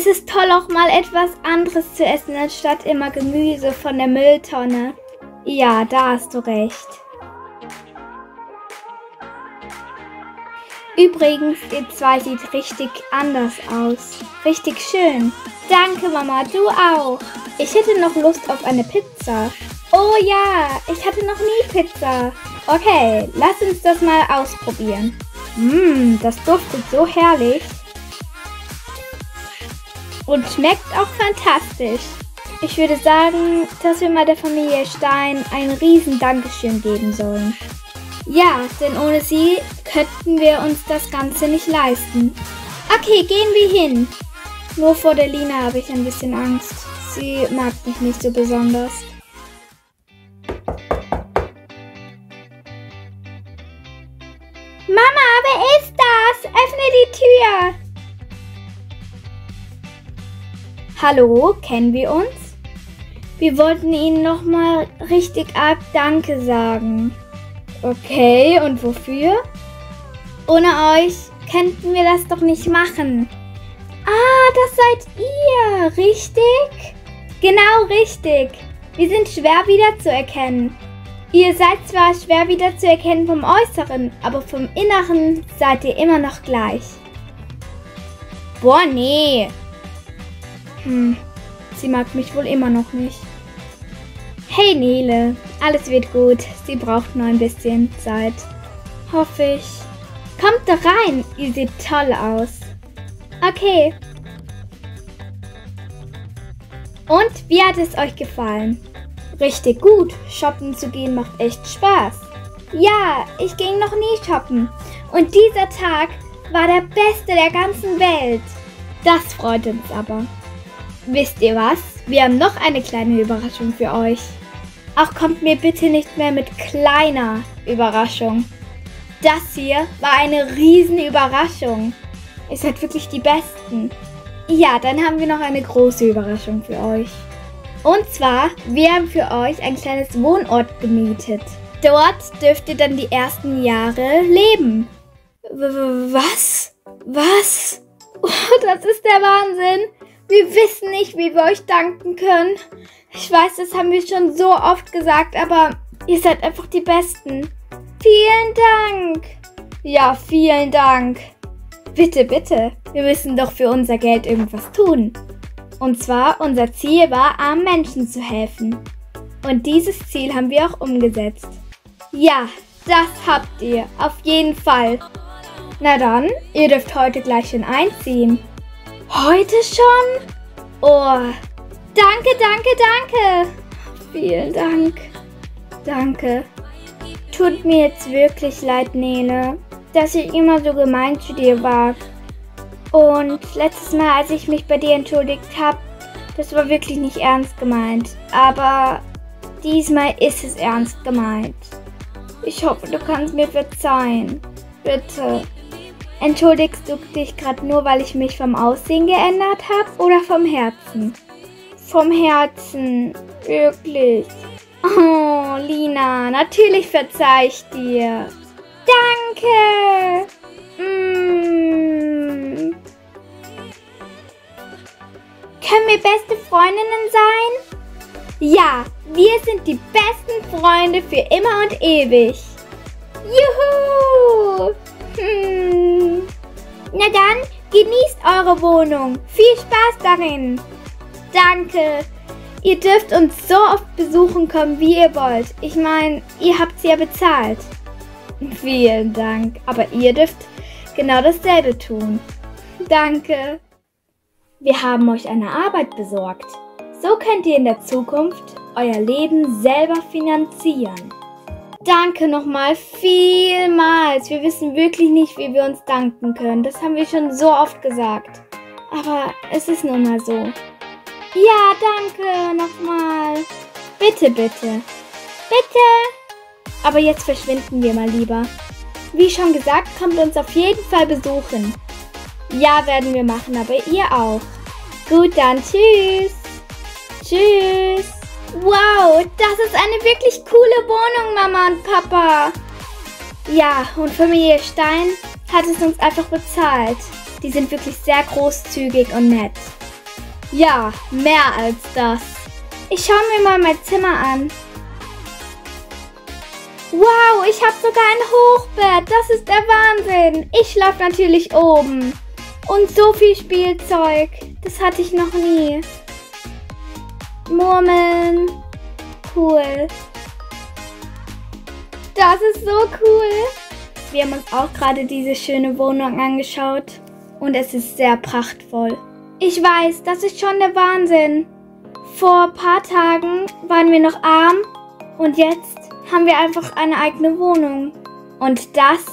Es ist toll, auch mal etwas anderes zu essen, anstatt immer Gemüse von der Mülltonne. Ja, da hast du recht. Übrigens, ihr zwei sieht richtig anders aus. Richtig schön. Danke, Mama, du auch. Ich hätte noch Lust auf eine Pizza. Oh ja, ich hatte noch nie Pizza. Okay, lass uns das mal ausprobieren. Mmm, das duftet so herrlich. Und schmeckt auch fantastisch. Ich würde sagen, dass wir mal der Familie Stein ein riesen Dankeschön geben sollen. Ja, denn ohne sie könnten wir uns das Ganze nicht leisten. Okay, gehen wir hin. Nur vor der Lina habe ich ein bisschen Angst. Sie mag mich nicht so besonders. Mama, wer ist das? Öffne die Tür. Hallo, kennen wir uns? Wir wollten Ihnen nochmal richtig arg Danke sagen. Okay, und wofür? Ohne euch könnten wir das doch nicht machen. Ah, das seid ihr, richtig? Genau richtig. Wir sind schwer wiederzuerkennen. Ihr seid zwar schwer wiederzuerkennen vom Äußeren, aber vom Inneren seid ihr immer noch gleich. Boah, nee. Hm, sie mag mich wohl immer noch nicht. Hey Nele, alles wird gut. Sie braucht nur ein bisschen Zeit. Hoffe ich. Kommt doch rein, ihr seht toll aus. Okay. Und wie hat es euch gefallen? Richtig gut. Shoppen zu gehen macht echt Spaß. Ja, ich ging noch nie shoppen. Und dieser Tag war der beste der ganzen Welt. Das freut uns aber. Wisst ihr was? Wir haben noch eine kleine Überraschung für euch. Ach, kommt mir bitte nicht mehr mit kleiner Überraschung. Das hier war eine riesen Überraschung. Ihr seid wirklich die Besten. Ja, dann haben wir noch eine große Überraschung für euch. Und zwar, wir haben für euch ein kleines Wohnort gemietet. Dort dürft ihr dann die ersten Jahre leben. W was? Was? Oh, das ist der Wahnsinn. Wir wissen nicht, wie wir euch danken können. Ich weiß, das haben wir schon so oft gesagt, aber ihr seid einfach die Besten. Vielen Dank. Ja, vielen Dank. Bitte, bitte. Wir müssen doch für unser Geld irgendwas tun. Und zwar, unser Ziel war, armen Menschen zu helfen. Und dieses Ziel haben wir auch umgesetzt. Ja, das habt ihr. Auf jeden Fall. Na dann, ihr dürft heute gleich schon einziehen. Heute schon? Oh, Danke, danke, danke. Vielen Dank. Danke. Tut mir jetzt wirklich leid, Nele, dass ich immer so gemein zu dir war. Und letztes Mal, als ich mich bei dir entschuldigt habe, das war wirklich nicht ernst gemeint. Aber diesmal ist es ernst gemeint. Ich hoffe, du kannst mir verzeihen. Bitte. Entschuldigst du dich gerade nur, weil ich mich vom Aussehen geändert habe oder vom Herzen? Vom Herzen. Wirklich. Oh, Lina, natürlich verzeih ich dir. Danke. Mm. Können wir beste Freundinnen sein? Ja, wir sind die besten Freunde für immer und ewig. Juhu! Hm. Na dann, genießt eure Wohnung. Viel Spaß darin. Danke. Ihr dürft uns so oft besuchen kommen, wie ihr wollt. Ich meine, ihr habt sie ja bezahlt. Vielen Dank. Aber ihr dürft genau dasselbe tun. Danke. Wir haben euch eine Arbeit besorgt. So könnt ihr in der Zukunft euer Leben selber finanzieren. Danke nochmal vielmals. Wir wissen wirklich nicht, wie wir uns danken können. Das haben wir schon so oft gesagt. Aber es ist nun mal so. Ja, danke nochmal. Bitte, bitte. Bitte. Aber jetzt verschwinden wir mal lieber. Wie schon gesagt, kommt uns auf jeden Fall besuchen. Ja, werden wir machen, aber ihr auch. Gut, dann tschüss. Tschüss. Wow, das ist eine wirklich coole Wohnung, Mama und Papa. Ja, und Familie Stein hat es uns einfach bezahlt. Die sind wirklich sehr großzügig und nett. Ja, mehr als das. Ich schaue mir mal mein Zimmer an. Wow, ich habe sogar ein Hochbett. Das ist der Wahnsinn. Ich schlafe natürlich oben. Und so viel Spielzeug. Das hatte ich noch nie. Murmeln. Cool. Das ist so cool. Wir haben uns auch gerade diese schöne Wohnung angeschaut. Und es ist sehr prachtvoll. Ich weiß, das ist schon der Wahnsinn. Vor ein paar Tagen waren wir noch arm und jetzt haben wir einfach eine eigene Wohnung. Und das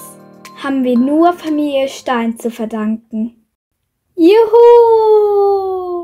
haben wir nur Familie Stein zu verdanken. Juhu!